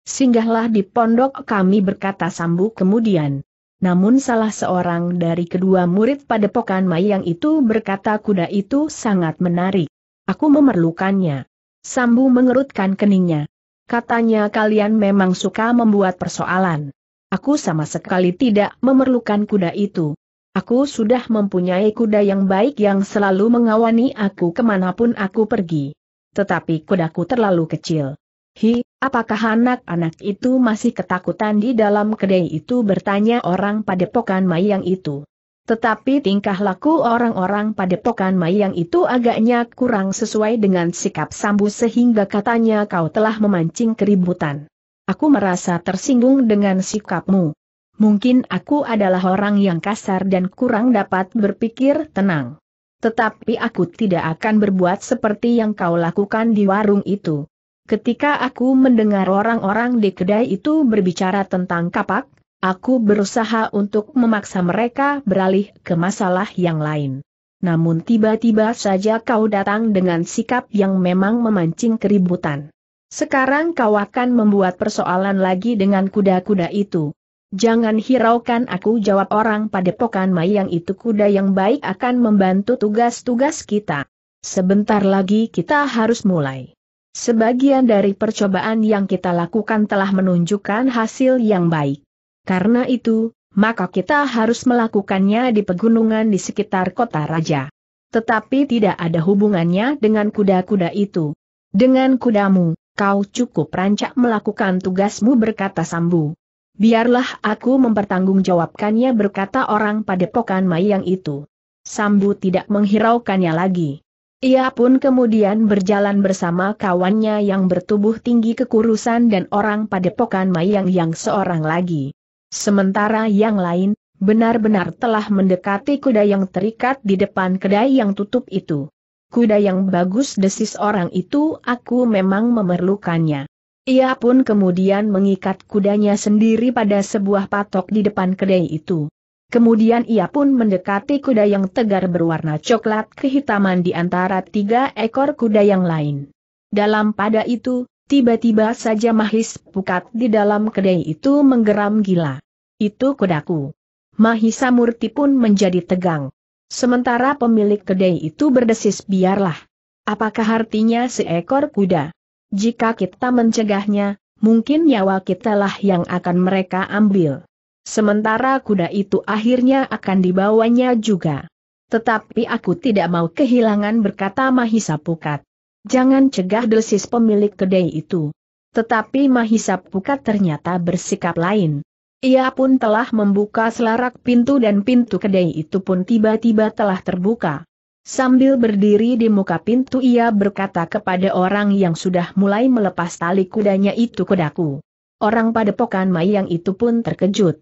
Singgahlah di pondok kami berkata Sambu kemudian. Namun salah seorang dari kedua murid padepokan Mayang itu berkata kuda itu sangat menarik. Aku memerlukannya. Sambu mengerutkan keningnya. Katanya kalian memang suka membuat persoalan. Aku sama sekali tidak memerlukan kuda itu. Aku sudah mempunyai kuda yang baik yang selalu mengawani aku ke mana pun aku pergi. Tetapi kudaku terlalu kecil. Hi, apakah anak-anak itu masih ketakutan di dalam kedai itu bertanya orang padepokan mayang itu. Tetapi tingkah laku orang-orang padepokan mayang itu agaknya kurang sesuai dengan sikap sambu sehingga katanya kau telah memancing keributan. Aku merasa tersinggung dengan sikapmu. Mungkin aku adalah orang yang kasar dan kurang dapat berpikir tenang. Tetapi aku tidak akan berbuat seperti yang kau lakukan di warung itu. Ketika aku mendengar orang-orang di kedai itu berbicara tentang kapak, aku berusaha untuk memaksa mereka beralih ke masalah yang lain. Namun tiba-tiba saja kau datang dengan sikap yang memang memancing keributan. Sekarang kau akan membuat persoalan lagi dengan kuda-kuda itu. Jangan hiraukan aku jawab orang padepokan mayang itu kuda yang baik akan membantu tugas-tugas kita. Sebentar lagi kita harus mulai. Sebagian dari percobaan yang kita lakukan telah menunjukkan hasil yang baik. Karena itu, maka kita harus melakukannya di pegunungan di sekitar kota raja. Tetapi tidak ada hubungannya dengan kuda-kuda itu. Dengan kudamu, kau cukup rancak melakukan tugasmu berkata Sambu. Biarlah aku mempertanggungjawabkannya berkata orang padepokan mayang itu. Sambu tidak menghiraukannya lagi. Ia pun kemudian berjalan bersama kawannya yang bertubuh tinggi kekurusan dan orang padepokan mayang yang seorang lagi. Sementara yang lain, benar-benar telah mendekati kuda yang terikat di depan kedai yang tutup itu. Kuda yang bagus desis orang itu aku memang memerlukannya. Ia pun kemudian mengikat kudanya sendiri pada sebuah patok di depan kedai itu. Kemudian ia pun mendekati kuda yang tegar berwarna coklat kehitaman di antara tiga ekor kuda yang lain. Dalam pada itu, tiba-tiba saja Mahis Pukat di dalam kedai itu menggeram gila. Itu kudaku. Mahisa Murti pun menjadi tegang. Sementara pemilik kedai itu berdesis biarlah. Apakah artinya seekor kuda? Jika kita mencegahnya, mungkin nyawa kita lah yang akan mereka ambil. Sementara kuda itu akhirnya akan dibawanya juga. Tetapi aku tidak mau kehilangan berkata Mahisa Pukat. Jangan cegah desis pemilik kedai itu. Tetapi Mahisa Pukat ternyata bersikap lain. Ia pun telah membuka selarak pintu dan pintu kedai itu pun tiba-tiba telah terbuka. Sambil berdiri di muka pintu ia berkata kepada orang yang sudah mulai melepas tali kudanya itu kudaku. Orang padepokan Mayang itu pun terkejut.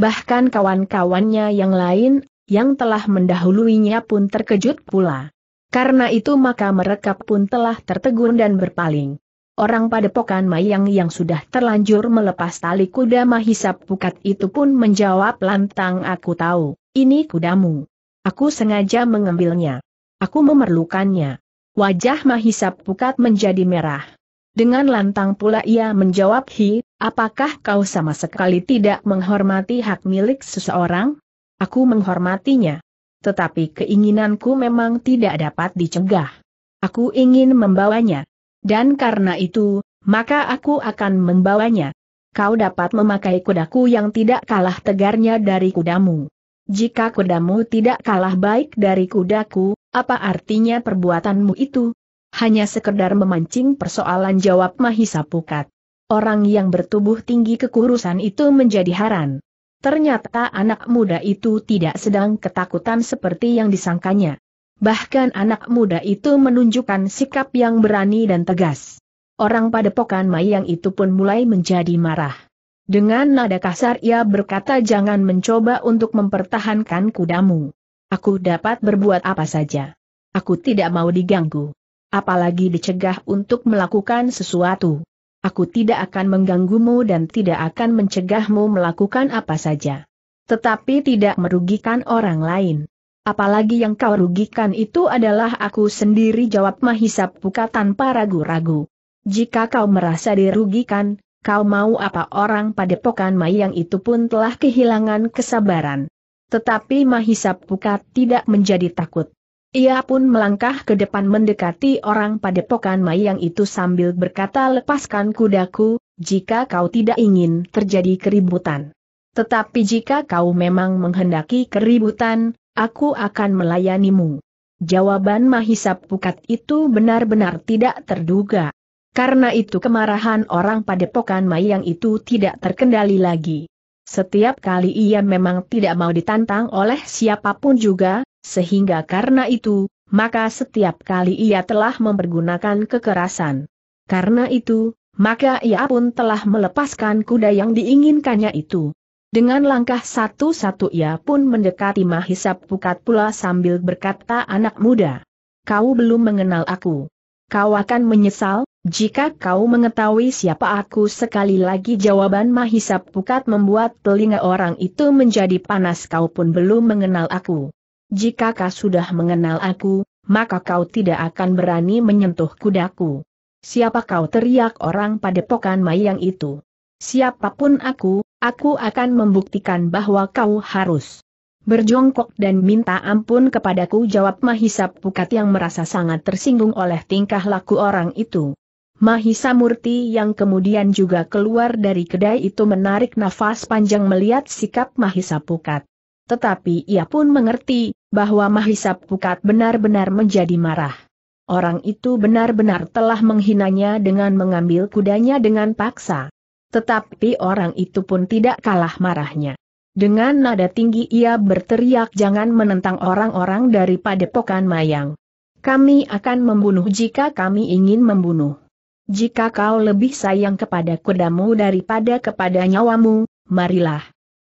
Bahkan kawan-kawannya yang lain, yang telah mendahuluinya pun terkejut pula. Karena itu maka mereka pun telah tertegun dan berpaling. Orang padepokan Mayang yang sudah terlanjur melepas tali kuda Mahisap Pukat itu pun menjawab lantang aku tahu, ini kudamu. Aku sengaja mengambilnya. Aku memerlukannya. Wajah Mahisap Pukat menjadi merah. Dengan lantang pula ia menjawab Hi, apakah kau sama sekali tidak menghormati hak milik seseorang? Aku menghormatinya. Tetapi keinginanku memang tidak dapat dicegah. Aku ingin membawanya. Dan karena itu, maka aku akan membawanya. Kau dapat memakai kudaku yang tidak kalah tegarnya dari kudamu. Jika kudamu tidak kalah baik dari kudaku, apa artinya perbuatanmu itu? Hanya sekedar memancing persoalan jawab Mahisa Pukat. Orang yang bertubuh tinggi kekurusan itu menjadi haran. Ternyata anak muda itu tidak sedang ketakutan seperti yang disangkanya. Bahkan anak muda itu menunjukkan sikap yang berani dan tegas. Orang padepokan Mayang itu pun mulai menjadi marah. Dengan nada kasar ia berkata jangan mencoba untuk mempertahankan kudamu. Aku dapat berbuat apa saja. Aku tidak mau diganggu. Apalagi dicegah untuk melakukan sesuatu. Aku tidak akan mengganggumu dan tidak akan mencegahmu melakukan apa saja. Tetapi tidak merugikan orang lain. Apalagi yang kau rugikan itu adalah aku sendiri jawab Mahisap Puka tanpa ragu-ragu. Jika kau merasa dirugikan, kau mau apa orang padepokan Mayang itu pun telah kehilangan kesabaran. Tetapi Mahisap Puka tidak menjadi takut. Ia pun melangkah ke depan mendekati orang padepokan Mayang itu sambil berkata lepaskan kudaku, jika kau tidak ingin terjadi keributan. Tetapi jika kau memang menghendaki keributan, Aku akan melayanimu. Jawaban Mahisap Pukat itu benar-benar tidak terduga. Karena itu kemarahan orang padepokan Mayang itu tidak terkendali lagi. Setiap kali ia memang tidak mau ditantang oleh siapa pun juga, sehingga karena itu, maka setiap kali ia telah mempergunakan kekerasan. Karena itu, maka ia pun telah melepaskan kuda yang diinginkannya itu. Dengan langkah satu-satu ia pun mendekati Mahisap Pukat pula sambil berkata anak muda. Kau belum mengenal aku. Kau akan menyesal, jika kau mengetahui siapa aku sekali lagi jawaban Mahisap Pukat membuat telinga orang itu menjadi panas kau pun belum mengenal aku. Jika kau sudah mengenal aku, maka kau tidak akan berani menyentuh kudaku. Siapa kau teriak orang padepokan mayang itu? Siapa pun aku, Aku akan membuktikan bahwa kau harus berjongkok dan minta ampun kepadaku jawab Mahisap Pukat yang merasa sangat tersinggung oleh tingkah laku orang itu. Mahisa Murti yang kemudian juga keluar dari kedai itu menarik nafas panjang melihat sikap Mahisa Pukat. Tetapi ia pun mengerti, bahwa Mahisa Pukat benar-benar menjadi marah. Orang itu benar-benar telah menghinanya dengan mengambil kudanya dengan paksa. Tetapi orang itu pun tidak kalah marahnya. Dengan nada tinggi ia berteriak jangan menentang orang-orang dari padepokan mayang. Kami akan membunuh jika kami ingin membunuh. Jika kau lebih sayang kepada kudamu daripada kepada nyawamu, marilah.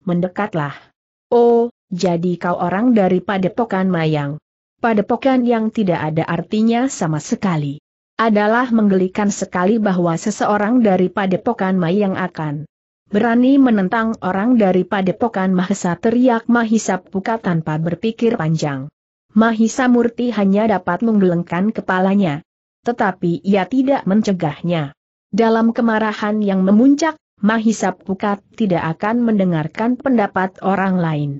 Mendekatlah. Oh, jadi kau orang dari padepokan mayang. Padepokan yang tidak ada artinya sama sekali adalah menggelikan sekali bahwa seseorang dari padepokan Mayang akan berani menentang orang dari padepokan Mahesa teriak Mahisa Puka tanpa berpikir panjang. Mahisa Murti hanya dapat menggelengkan kepalanya. Tetapi ia tidak mencegahnya. Dalam kemarahan yang memuncak, Mahisap Pukat tidak akan mendengarkan pendapat orang lain.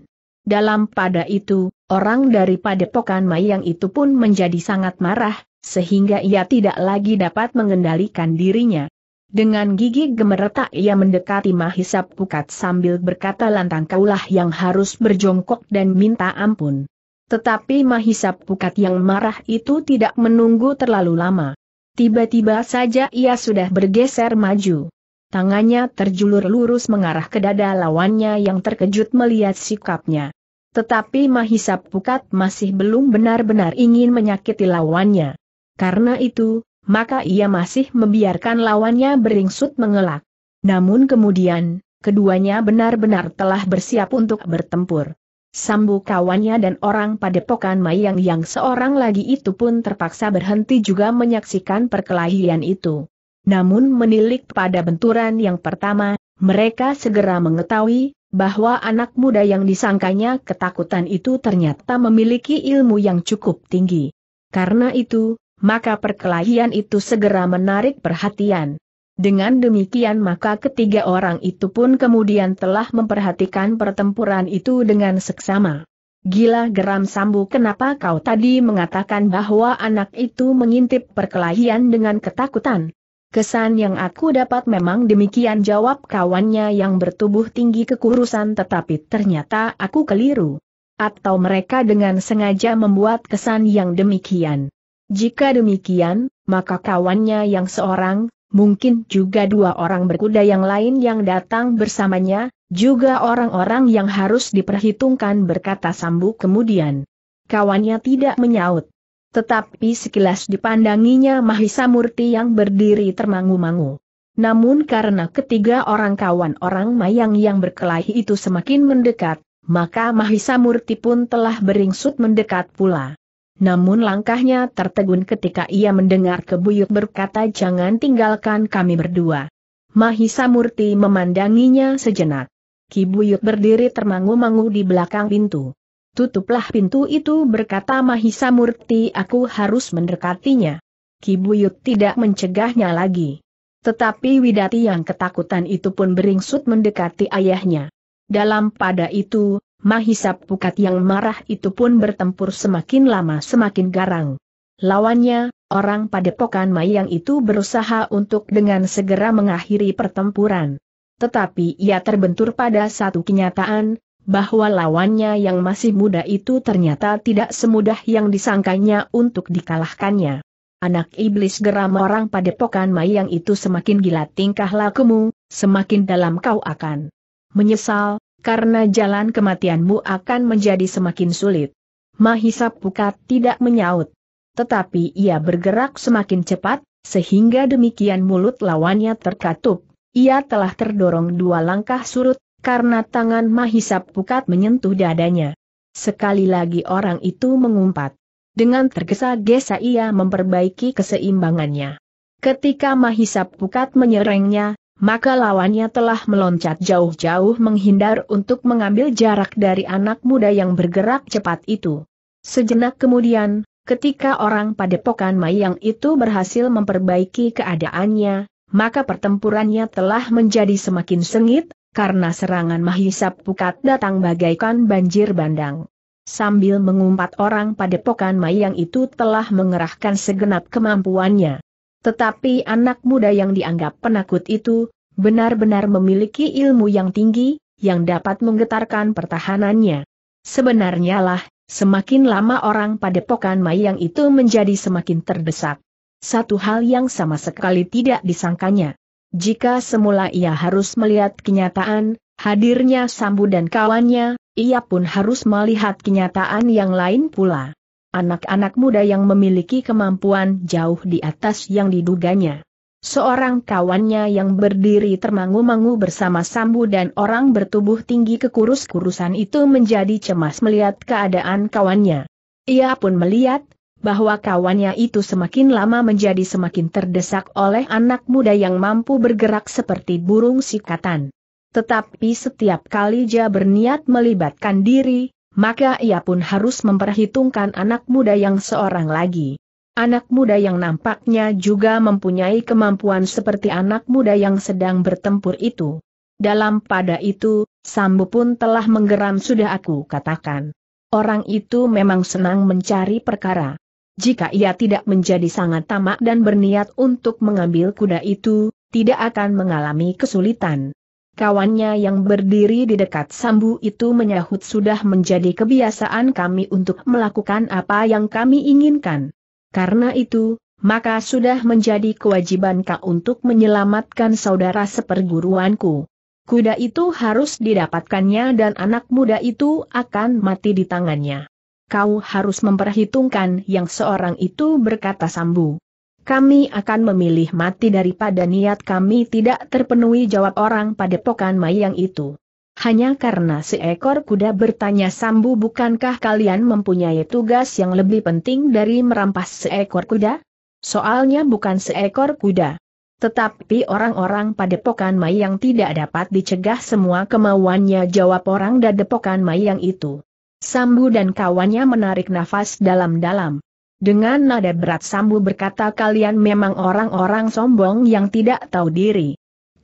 Dalam pada itu, orang dari padepokan Mayang itu pun menjadi sangat marah, sehingga ia tidak lagi dapat mengendalikan dirinya. Dengan gigi gemeretak ia mendekati Mahisap Pukat sambil berkata lantang kaulah yang harus berjongkok dan minta ampun. Tetapi Mahisap Pukat yang marah itu tidak menunggu terlalu lama. Tiba-tiba saja ia sudah bergeser maju. Tangannya terjulur lurus mengarah ke dada lawannya yang terkejut melihat sikapnya. Tetapi Mahisap Pukat masih belum benar-benar ingin menyakiti lawannya. Karena itu, maka ia masih membiarkan lawannya beringsut mengelak. Namun kemudian, keduanya benar-benar telah bersiap untuk bertempur. Sambu kawannya dan orang padepokan Mayang yang seorang lagi itu pun terpaksa berhenti juga menyaksikan perkelahian itu. Namun menilik pada benturan yang pertama, mereka segera mengetahui bahwa anak muda yang disangkanya ketakutan itu ternyata memiliki ilmu yang cukup tinggi. Karena itu, maka perkelahian itu segera menarik perhatian. Dengan demikian maka ketiga orang itu pun kemudian telah memperhatikan pertempuran itu dengan seksama. Gila geram sambu kenapa kau tadi mengatakan bahwa anak itu mengintip perkelahian dengan ketakutan? Kesan yang aku dapat memang demikian jawab kawannya yang bertubuh tinggi kekurusan tetapi ternyata aku keliru. Atau mereka dengan sengaja membuat kesan yang demikian. Jika demikian, maka kawannya yang seorang, mungkin juga dua orang berkuda yang lain yang datang bersamanya, juga orang-orang yang harus diperhitungkan berkata Sambu kemudian. Kawannya tidak menyaut. Tetapi sekilas dipandanginya Mahisa Murti yang berdiri termangu-mangu. Namun karena ketiga orang kawan orang mayang yang berkelahi itu semakin mendekat, maka Mahisa Murti pun telah beringsut mendekat pula. Namun langkahnya tertegun ketika ia mendengar kebuyut berkata jangan tinggalkan kami berdua. Mahisa Murti memandanginya sejenak. Kibuyut berdiri termangu-mangu di belakang pintu. Tutuplah pintu itu berkata Mahisa Murti aku harus mendekatinya. Kibuyut tidak mencegahnya lagi. Tetapi Widati yang ketakutan itu pun beringsut mendekati ayahnya. Dalam pada itu, Mahisap Pukat yang marah itu pun bertempur semakin lama semakin garang. Lawannya, orang padepokan Mayang itu berusaha untuk dengan segera mengakhiri pertempuran. Tetapi ia terbentur pada satu kenyataan, bahwa lawannya yang masih muda itu ternyata tidak semudah yang disangkanya untuk dikalahkannya. Anak iblis geram orang padepokan Mayang itu semakin gila tingkah lakumu, semakin dalam kau akan menyesal, karena jalan kematianmu akan menjadi semakin sulit. Mahisa Pukat tidak menyaut. Tetapi ia bergerak semakin cepat, sehingga demikian mulut lawannya terkatup. Ia telah terdorong dua langkah surut, karena tangan Mahisa Pukat menyentuh dadanya. Sekali lagi orang itu mengumpat. Dengan tergesa-gesa ia memperbaiki keseimbangannya. Ketika Mahisa Pukat menyerengnya, maka lawannya telah meloncat jauh-jauh menghindar untuk mengambil jarak dari anak muda yang bergerak cepat itu. Sejenak kemudian, ketika orang padepokan Mayang itu berhasil memperbaiki keadaannya, maka pertempurannya telah menjadi semakin sengit, karena serangan Mahisap Pukat datang bagaikan banjir bandang. Sambil mengumpat orang padepokan Mayang itu telah mengerahkan segenap kemampuannya. Tetapi anak muda yang dianggap penakut itu, benar-benar memiliki ilmu yang tinggi, yang dapat menggetarkan pertahanannya. Sebenarnya lah, semakin lama orang padepokan Mayang itu menjadi semakin terdesak. Satu hal yang sama sekali tidak disangkanya. Jika semula ia harus melihat kenyataan, hadirnya Sambu dan kawannya, ia pun harus melihat kenyataan yang lain pula anak-anak muda yang memiliki kemampuan jauh di atas yang diduganya. Seorang kawannya yang berdiri termangu-mangu bersama Sambu dan orang bertubuh tinggi kekurus-kurusan itu menjadi cemas melihat keadaan kawannya. Ia pun melihat, bahwa kawannya itu semakin lama menjadi semakin terdesak oleh anak muda yang mampu bergerak seperti burung sikatan. Tetapi setiap kali dia berniat melibatkan diri, maka ia pun harus memperhitungkan anak muda yang seorang lagi. Anak muda yang nampaknya juga mempunyai kemampuan seperti anak muda yang sedang bertempur itu. Dalam pada itu, Sambu pun telah menggeram sudah aku katakan. Orang itu memang senang mencari perkara. Jika ia tidak menjadi sangat tamak dan berniat untuk mengambil kuda itu, tidak akan mengalami kesulitan. Kawannya yang berdiri di dekat Sambu itu menyahut sudah menjadi kebiasaan kami untuk melakukan apa yang kami inginkan. Karena itu, maka sudah menjadi kewajiban kau untuk menyelamatkan saudara seperguruanku. Kuda itu harus didapatkannya dan anak muda itu akan mati di tangannya. Kau harus memperhitungkan yang seorang itu berkata Sambu. Kami akan memilih mati daripada niat kami tidak terpenuhi jawab orang pada pokan mayang itu. Hanya karena seekor kuda bertanya Sambu bukankah kalian mempunyai tugas yang lebih penting dari merampas seekor kuda? Soalnya bukan seekor kuda. Tetapi orang-orang padepokan Mayang tidak dapat dicegah semua kemauannya jawab orang dadepokan Mayang itu. Sambu dan kawannya menarik nafas dalam-dalam. Dengan nada berat Sambu berkata kalian memang orang-orang sombong yang tidak tahu diri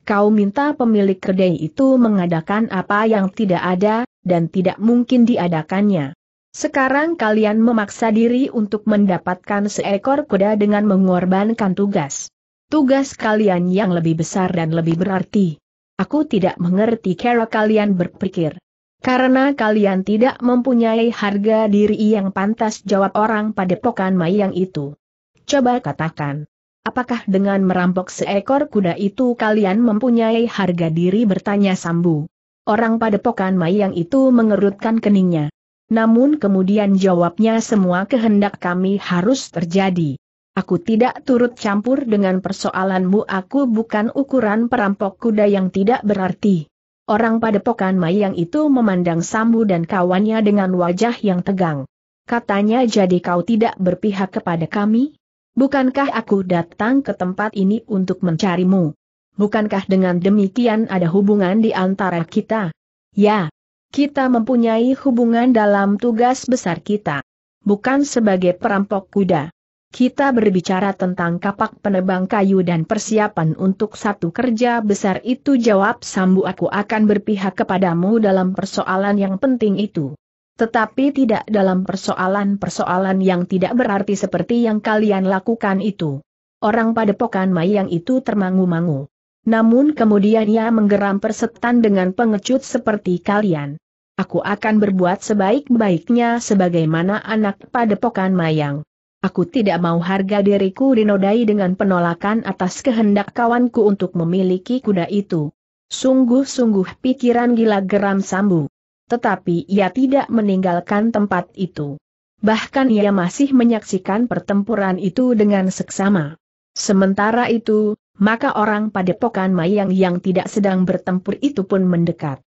kau minta pemilik kedai itu mengadakan apa yang tidak ada, dan tidak mungkin diadakannya. Sekarang kalian memaksa diri untuk mendapatkan seekor kuda dengan mengorbankan tugas. Tugas kalian yang lebih besar dan lebih berarti. Aku tidak mengerti cara kalian berpikir. Karena kalian tidak mempunyai harga diri yang pantas jawab orang pada pokan mayang itu. Coba katakan. Apakah dengan merampok seekor kuda itu kalian mempunyai harga diri bertanya Sambu. Orang padepokan mayang itu mengerutkan keningnya. Namun kemudian jawabnya semua kehendak kami harus terjadi. Aku tidak turut campur dengan persoalanmu aku bukan ukuran perampok kuda yang tidak berarti. Orang padepokan mayang itu memandang Sambu dan kawannya dengan wajah yang tegang. Katanya jadi kau tidak berpihak kepada kami? Bukankah aku datang ke tempat ini untuk mencarimu? Bukankah dengan demikian ada hubungan di antara kita? Ya, kita mempunyai hubungan dalam tugas besar kita. Bukan sebagai perampok kuda. Kita berbicara tentang kapak penebang kayu dan persiapan untuk satu kerja besar itu jawab Sambu aku akan berpihak kepadamu dalam persoalan yang penting itu tetapi tidak dalam persoalan-persoalan yang tidak berarti seperti yang kalian lakukan itu. Orang padepokan mayang itu termangu-mangu. Namun kemudian ia menggeram persetan dengan pengecut seperti kalian. Aku akan berbuat sebaik-baiknya sebagaimana anak padepokan mayang. Aku tidak mau harga diriku dinodai dengan penolakan atas kehendak kawanku untuk memiliki kuda itu. Sungguh-sungguh pikiran gila geram sambu tetapi ia tidak meninggalkan tempat itu. Bahkan ia masih menyaksikan pertempuran itu dengan seksama. Sementara itu, maka orang padepokan Mayang yang tidak sedang bertempur itu pun mendekat.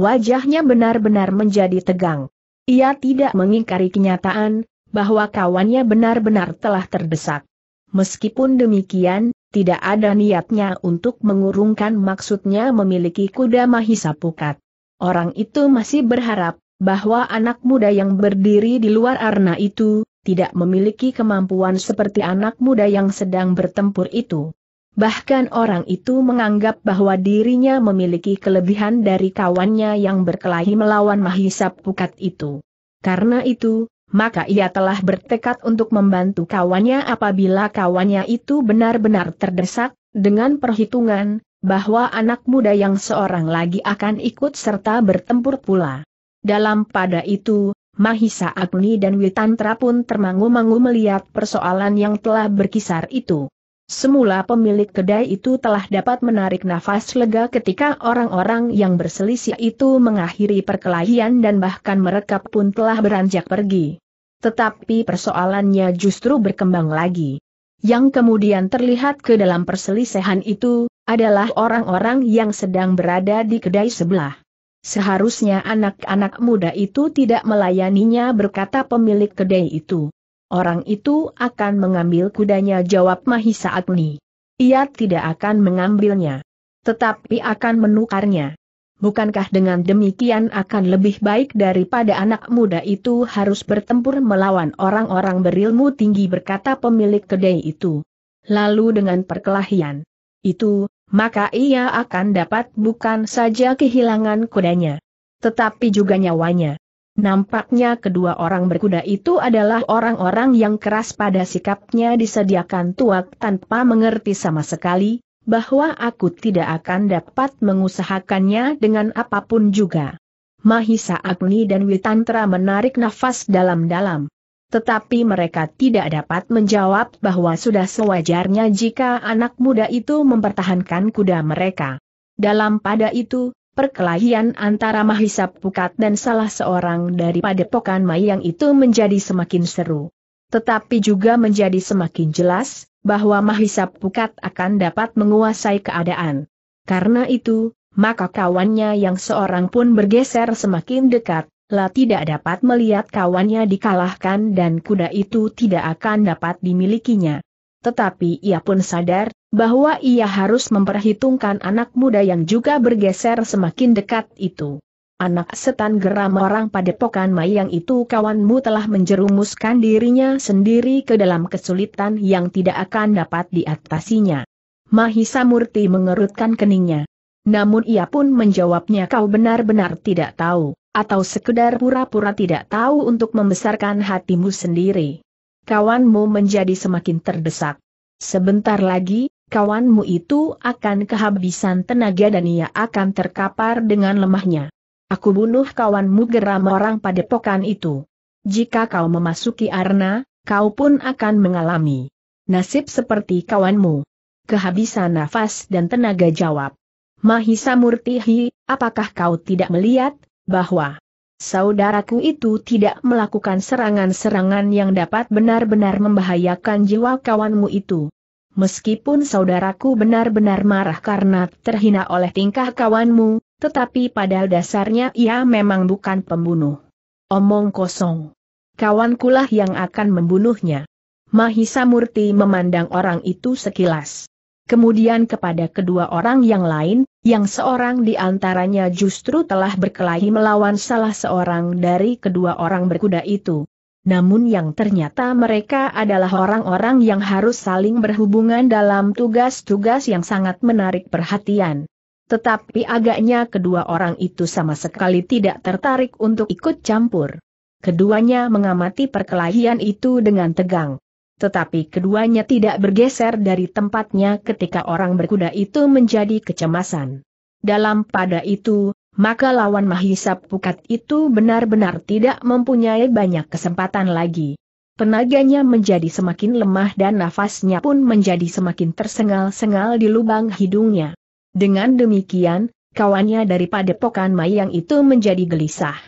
Wajahnya benar-benar menjadi tegang. Ia tidak mengingkari kenyataan, bahwa kawannya benar-benar telah terdesak. Meskipun demikian, tidak ada niatnya untuk mengurungkan maksudnya memiliki kuda Mahisa Pukat. Orang itu masih berharap, bahwa anak muda yang berdiri di luar arna itu, tidak memiliki kemampuan seperti anak muda yang sedang bertempur itu. Bahkan orang itu menganggap bahwa dirinya memiliki kelebihan dari kawannya yang berkelahi melawan Mahisa Pukat itu. Karena itu, maka ia telah bertekad untuk membantu kawannya apabila kawannya itu benar-benar terdesak, dengan perhitungan, bahwa anak muda yang seorang lagi akan ikut serta bertempur pula. Dalam pada itu, Mahisa Agni dan Witantra pun termangu-mangu melihat persoalan yang telah berkisar itu. Semula pemilik kedai itu telah dapat menarik nafas lega ketika orang-orang yang berselisih itu mengakhiri perkelahian dan bahkan mereka pun telah beranjak pergi. Tetapi persoalannya justru berkembang lagi. Yang kemudian terlihat ke dalam perselisihan itu, adalah orang-orang yang sedang berada di kedai sebelah. Seharusnya anak-anak muda itu tidak melayaninya berkata pemilik kedai itu. Orang itu akan mengambil kudanya jawab Mahisa Agni. Ia tidak akan mengambilnya. Tetapi akan menukarnya. Bukankah dengan demikian akan lebih baik daripada anak muda itu harus bertempur melawan orang-orang berilmu tinggi berkata pemilik kedai itu. Lalu dengan perkelahian itu, maka ia akan dapat bukan saja kehilangan kudanya, tetapi juga nyawanya. Nampaknya kedua orang berkuda itu adalah orang-orang yang keras pada sikapnya disediakan tuak tanpa mengerti sama sekali, bahwa aku tidak akan dapat mengusahakannya dengan apa pun juga. Mahisa Agni dan Witantra menarik nafas dalam-dalam. Tetapi mereka tidak dapat menjawab bahwa sudah sewajarnya jika anak muda itu mempertahankan kuda mereka. Dalam pada itu, perkelahian antara Mahisa Pukat dan salah seorang dari padepokan Mayang itu menjadi semakin seru. Tetapi juga menjadi semakin jelas, bahwa Mahisa Pukat akan dapat menguasai keadaan. Karena itu, maka kawannya yang seorang pun bergeser semakin dekat, lah tidak dapat melihat kawannya dikalahkan dan kuda itu tidak akan dapat dimilikinya. Tetapi ia pun sadar, bahwa ia harus memperhitungkan anak muda yang juga bergeser semakin dekat itu. Anak setan geram orang padepokan mayang itu kawanmu telah menjerumuskan dirinya sendiri ke dalam kesulitan yang tidak akan dapat diatasinya. Mahisa Murti mengerutkan keningnya. Namun ia pun menjawabnya kau benar-benar tidak tahu, atau sekedar pura-pura tidak tahu untuk membesarkan hatimu sendiri. Kawanmu menjadi semakin terdesak. Sebentar lagi, kawanmu itu akan kehabisan tenaga dan ia akan terkapar dengan lemahnya. Aku bunuh kawanmu geram orang padepokan itu. Jika kau memasuki arna, kau pun akan mengalami nasib seperti kawanmu. Kehabisan nafas dan tenaga jawab. Mahisa Murtihi, apakah kau tidak melihat, bahwa saudaraku itu tidak melakukan serangan-serangan yang dapat benar-benar membahayakan jiwa kawanmu itu. Meskipun saudaraku benar-benar marah karena terhina oleh tingkah kawanmu, tetapi pada dasarnya ia memang bukan pembunuh. Omong kosong. Kawankulah yang akan membunuhnya. Mahisa Murti memandang orang itu sekilas. Kemudian kepada kedua orang yang lain, yang seorang di antaranya justru telah berkelahi melawan salah seorang dari kedua orang berkuda itu. Namun yang ternyata mereka adalah orang-orang yang harus saling berhubungan dalam tugas-tugas yang sangat menarik perhatian. Tetapi agaknya kedua orang itu sama sekali tidak tertarik untuk ikut campur. Keduanya mengamati perkelahian itu dengan tegang. Tetapi keduanya tidak bergeser dari tempatnya ketika orang berkuda itu menjadi kecemasan. Dalam pada itu, maka lawan Mahisap Pukat itu benar-benar tidak mempunyai banyak kesempatan lagi. Tenaganya menjadi semakin lemah dan nafasnya pun menjadi semakin tersengal-sengal di lubang hidungnya. Dengan demikian, kawannya dari padepokan Mayang itu menjadi gelisah.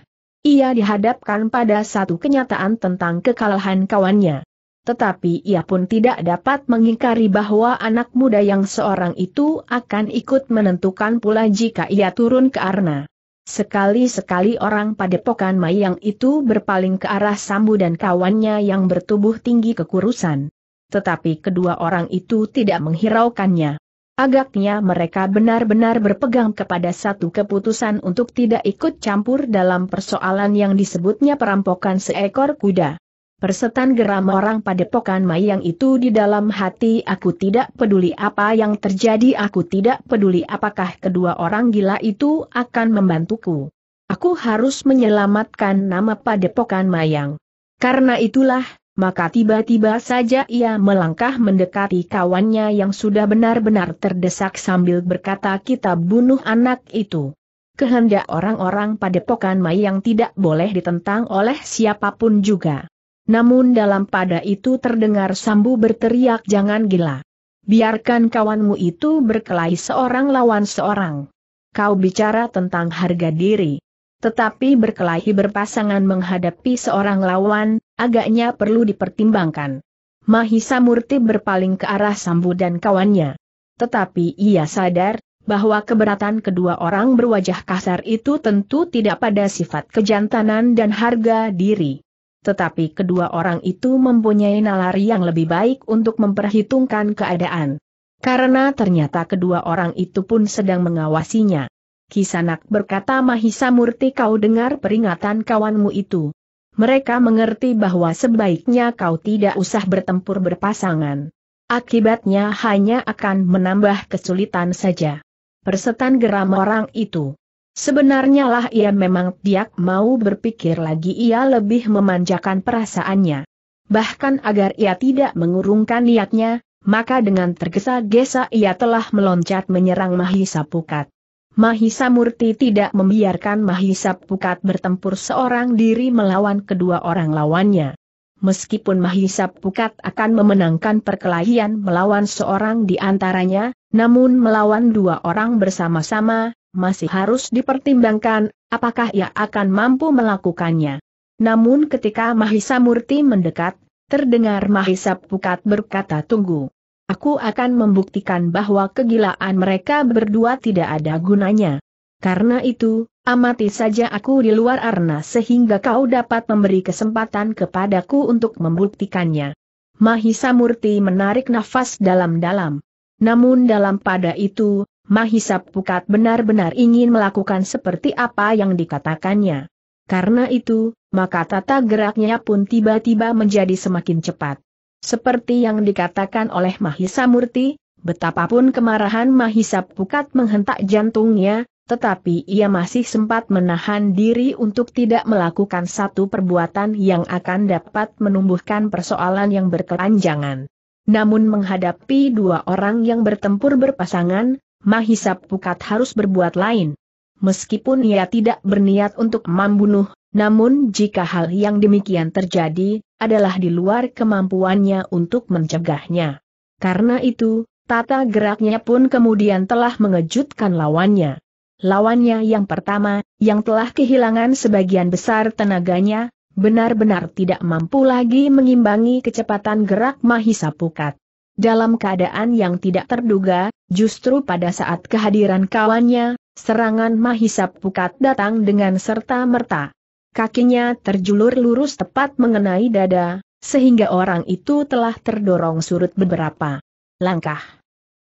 Ia dihadapkan pada satu kenyataan tentang kekalahan kawannya. Tetapi ia pun tidak dapat mengingkari bahwa anak muda yang seorang itu akan ikut menentukan pula jika ia turun ke arna. Sekali-sekali orang padepokan Mayang itu berpaling ke arah Sambu dan kawannya yang bertubuh tinggi kekurusan. Tetapi kedua orang itu tidak menghiraukannya. Agaknya mereka benar-benar berpegang kepada satu keputusan untuk tidak ikut campur dalam persoalan yang disebutnya perampokan seekor kuda. Persetan geram orang padepokan mayang itu di dalam hati aku tidak peduli apa yang terjadi aku tidak peduli apakah kedua orang gila itu akan membantuku. Aku harus menyelamatkan nama padepokan mayang. Karena itulah, maka tiba-tiba saja ia melangkah mendekati kawannya yang sudah benar-benar terdesak sambil berkata kita bunuh anak itu. Kehendak orang-orang padepokan Mayang tidak boleh ditentang oleh siapa pun juga. Namun dalam pada itu terdengar sambu berteriak jangan gila. Biarkan kawanmu itu berkelahi seorang lawan seorang. Kau bicara tentang harga diri. Tetapi berkelahi berpasangan menghadapi seorang lawan, agaknya perlu dipertimbangkan. Mahisa Murti berpaling ke arah Sambu dan kawannya. Tetapi ia sadar, bahwa keberatan kedua orang berwajah kasar itu tentu tidak pada sifat kejantanan dan harga diri. Tetapi kedua orang itu mempunyai nalari yang lebih baik untuk memperhitungkan keadaan. Karena ternyata kedua orang itu pun sedang mengawasinya. Kisanak berkata Mahisa Murti kau dengar peringatan kawanmu itu. Mereka mengerti bahwa sebaiknya kau tidak usah bertempur berpasangan. Akibatnya hanya akan menambah kesulitan saja. Persetan geram orang itu. Sebenarnya lah ia memang tiak mau berpikir lagi ia lebih memanjakan perasaannya. Bahkan agar ia tidak mengurungkan niatnya, maka dengan tergesa-gesa ia telah meloncat menyerang Mahisa Pukat. Mahisa Murti tidak membiarkan Mahisa Pukat bertempur seorang diri melawan kedua orang lawannya. Meskipun Mahisa Pukat akan memenangkan perkelahian melawan seorang di antaranya, namun melawan dua orang bersama-sama, masih harus dipertimbangkan, apakah ia akan mampu melakukannya. Namun ketika Mahisa Murti mendekat, terdengar Mahisa Pukat berkata tunggu. Aku akan membuktikan bahwa kegilaan mereka berdua tidak ada gunanya. Karena itu, amati saja aku di luar arna sehingga kau dapat memberi kesempatan kepadaku untuk membuktikannya. Mahisa Murti menarik nafas dalam-dalam. Namun dalam pada itu, Mahisa Pukat benar-benar ingin melakukan seperti apa yang dikatakannya. Karena itu, maka tata geraknya pun tiba-tiba menjadi semakin cepat. Seperti yang dikatakan oleh Mahisa Murti, betapapun kemarahan Mahisa Pukat menghentak jantungnya, tetapi ia masih sempat menahan diri untuk tidak melakukan satu perbuatan yang akan dapat menumbuhkan persoalan yang berkelanjangan. Namun menghadapi dua orang yang bertempur berpasangan, Mahisa Pukat harus berbuat lain. Meskipun ia tidak berniat untuk membunuh, namun jika hal yang demikian terjadi, adalah di luar kemampuannya untuk mencegahnya. Karena itu, tata geraknya pun kemudian telah mengejutkan lawannya. Lawannya yang pertama, yang telah kehilangan sebagian besar tenaganya, benar-benar tidak mampu lagi mengimbangi kecepatan gerak Mahisa Pukat. Dalam keadaan yang tidak terduga, justru pada saat kehadiran kawannya, serangan Mahisa Pukat datang dengan serta-merta. Kakinya terjulur lurus tepat mengenai dada, sehingga orang itu telah terdorong surut beberapa langkah.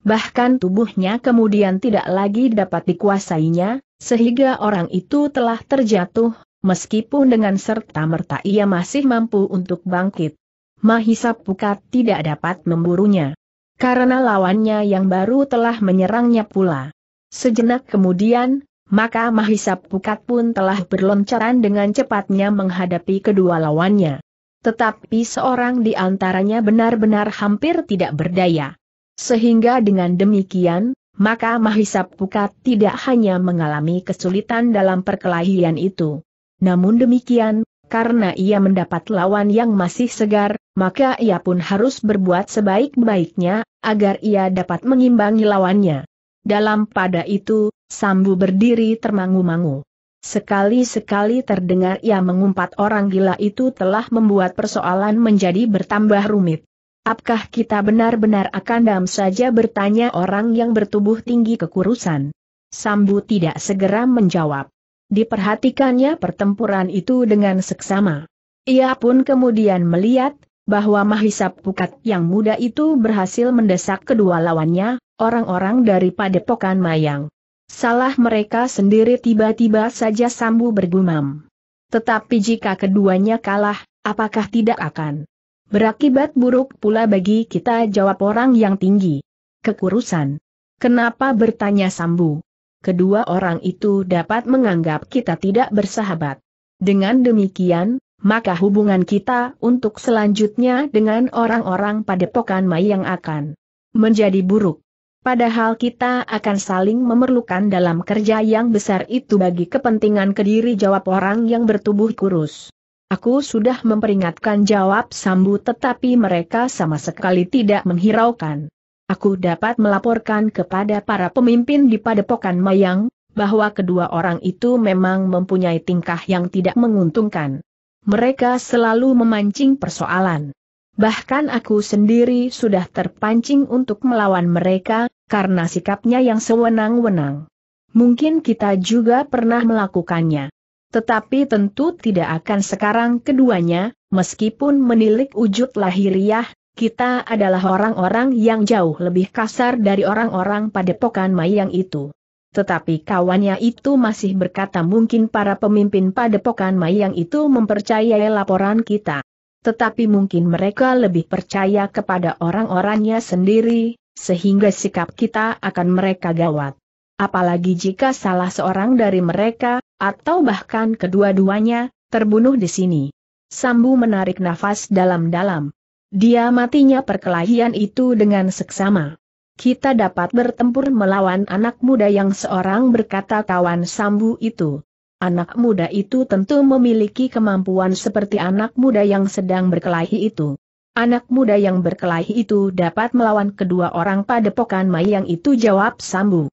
Bahkan tubuhnya kemudian tidak lagi dapat dikuasainya, sehingga orang itu telah terjatuh, meskipun dengan serta-merta ia masih mampu untuk bangkit. Mahisa Pukat tidak dapat memburunya. Karena lawannya yang baru telah menyerangnya pula. Sejenak kemudian, maka Mahisa Pukat pun telah berloncaran dengan cepatnya menghadapi kedua lawannya. Tetapi seorang di antaranya benar-benar hampir tidak berdaya. Sehingga dengan demikian, maka Mahisa Pukat tidak hanya mengalami kesulitan dalam perkelahian itu. Namun demikian, karena ia mendapat lawan yang masih segar, maka ia pun harus berbuat sebaik-baiknya, agar ia dapat mengimbangi lawannya. Dalam pada itu, Sambu berdiri termangu-mangu. Sekali-sekali terdengar ia mengumpat orang gila itu telah membuat persoalan menjadi bertambah rumit. Apakah kita benar-benar akan dam saja bertanya orang yang bertubuh tinggi kekurusan? Sambu tidak segera menjawab. Diperhatikannya pertempuran itu dengan seksama. Ia pun kemudian melihat, bahwa Mahisa Pukat yang muda itu berhasil mendesak kedua lawannya, orang-orang dari Padepokan Mayang. Salah mereka sendiri tiba-tiba saja Sambu bergumam. Tetapi jika keduanya kalah, apakah tidak akan berakibat buruk pula bagi kita jawab orang yang tinggi. Kekurusan. Kenapa bertanya Sambu? Kedua orang itu dapat menganggap kita tidak bersahabat. Dengan demikian, maka hubungan kita untuk selanjutnya dengan orang-orang padepokan Mayang akan menjadi buruk. Padahal kita akan saling memerlukan dalam kerja yang besar itu bagi kepentingan kediri jawab orang yang bertubuh kurus. Aku sudah memperingatkan jawab Sambu tetapi mereka sama sekali tidak menghiraukan. Aku dapat melaporkan kepada para pemimpin di Padepokan Mayang, bahwa kedua orang itu memang mempunyai tingkah yang tidak menguntungkan. Mereka selalu memancing persoalan. Bahkan aku sendiri sudah terpancing untuk melawan mereka, karena sikapnya yang sewenang-wenang. Mungkin kita juga pernah melakukannya. Tetapi tentu tidak akan sekarang keduanya, meskipun menilik wujud lahiriah, kita adalah orang-orang yang jauh lebih kasar dari orang-orang padepokan mayang itu. tetapi kawannya itu masih berkata mungkin para pemimpin padepokan Mayang itu mempercayai laporan kita. Tetapi mungkin mereka lebih percaya kepada orang-orangnya sendiri, sehingga sikap kita akan mereka gawat. Apalagi jika salah seorang dari mereka, atau bahkan kedua-duanya, terbunuh di sini. Sambu menarik nafas dalam-dalam. Dia matinya perkelahian itu dengan seksama. Kita dapat bertempur melawan anak muda yang seorang berkata kawan Sambu itu. Anak muda itu tentu memiliki kemampuan seperti anak muda yang sedang berkelahi itu. Anak muda yang berkelahi itu dapat melawan kedua orang padepokan Mayang itu jawab Sambu.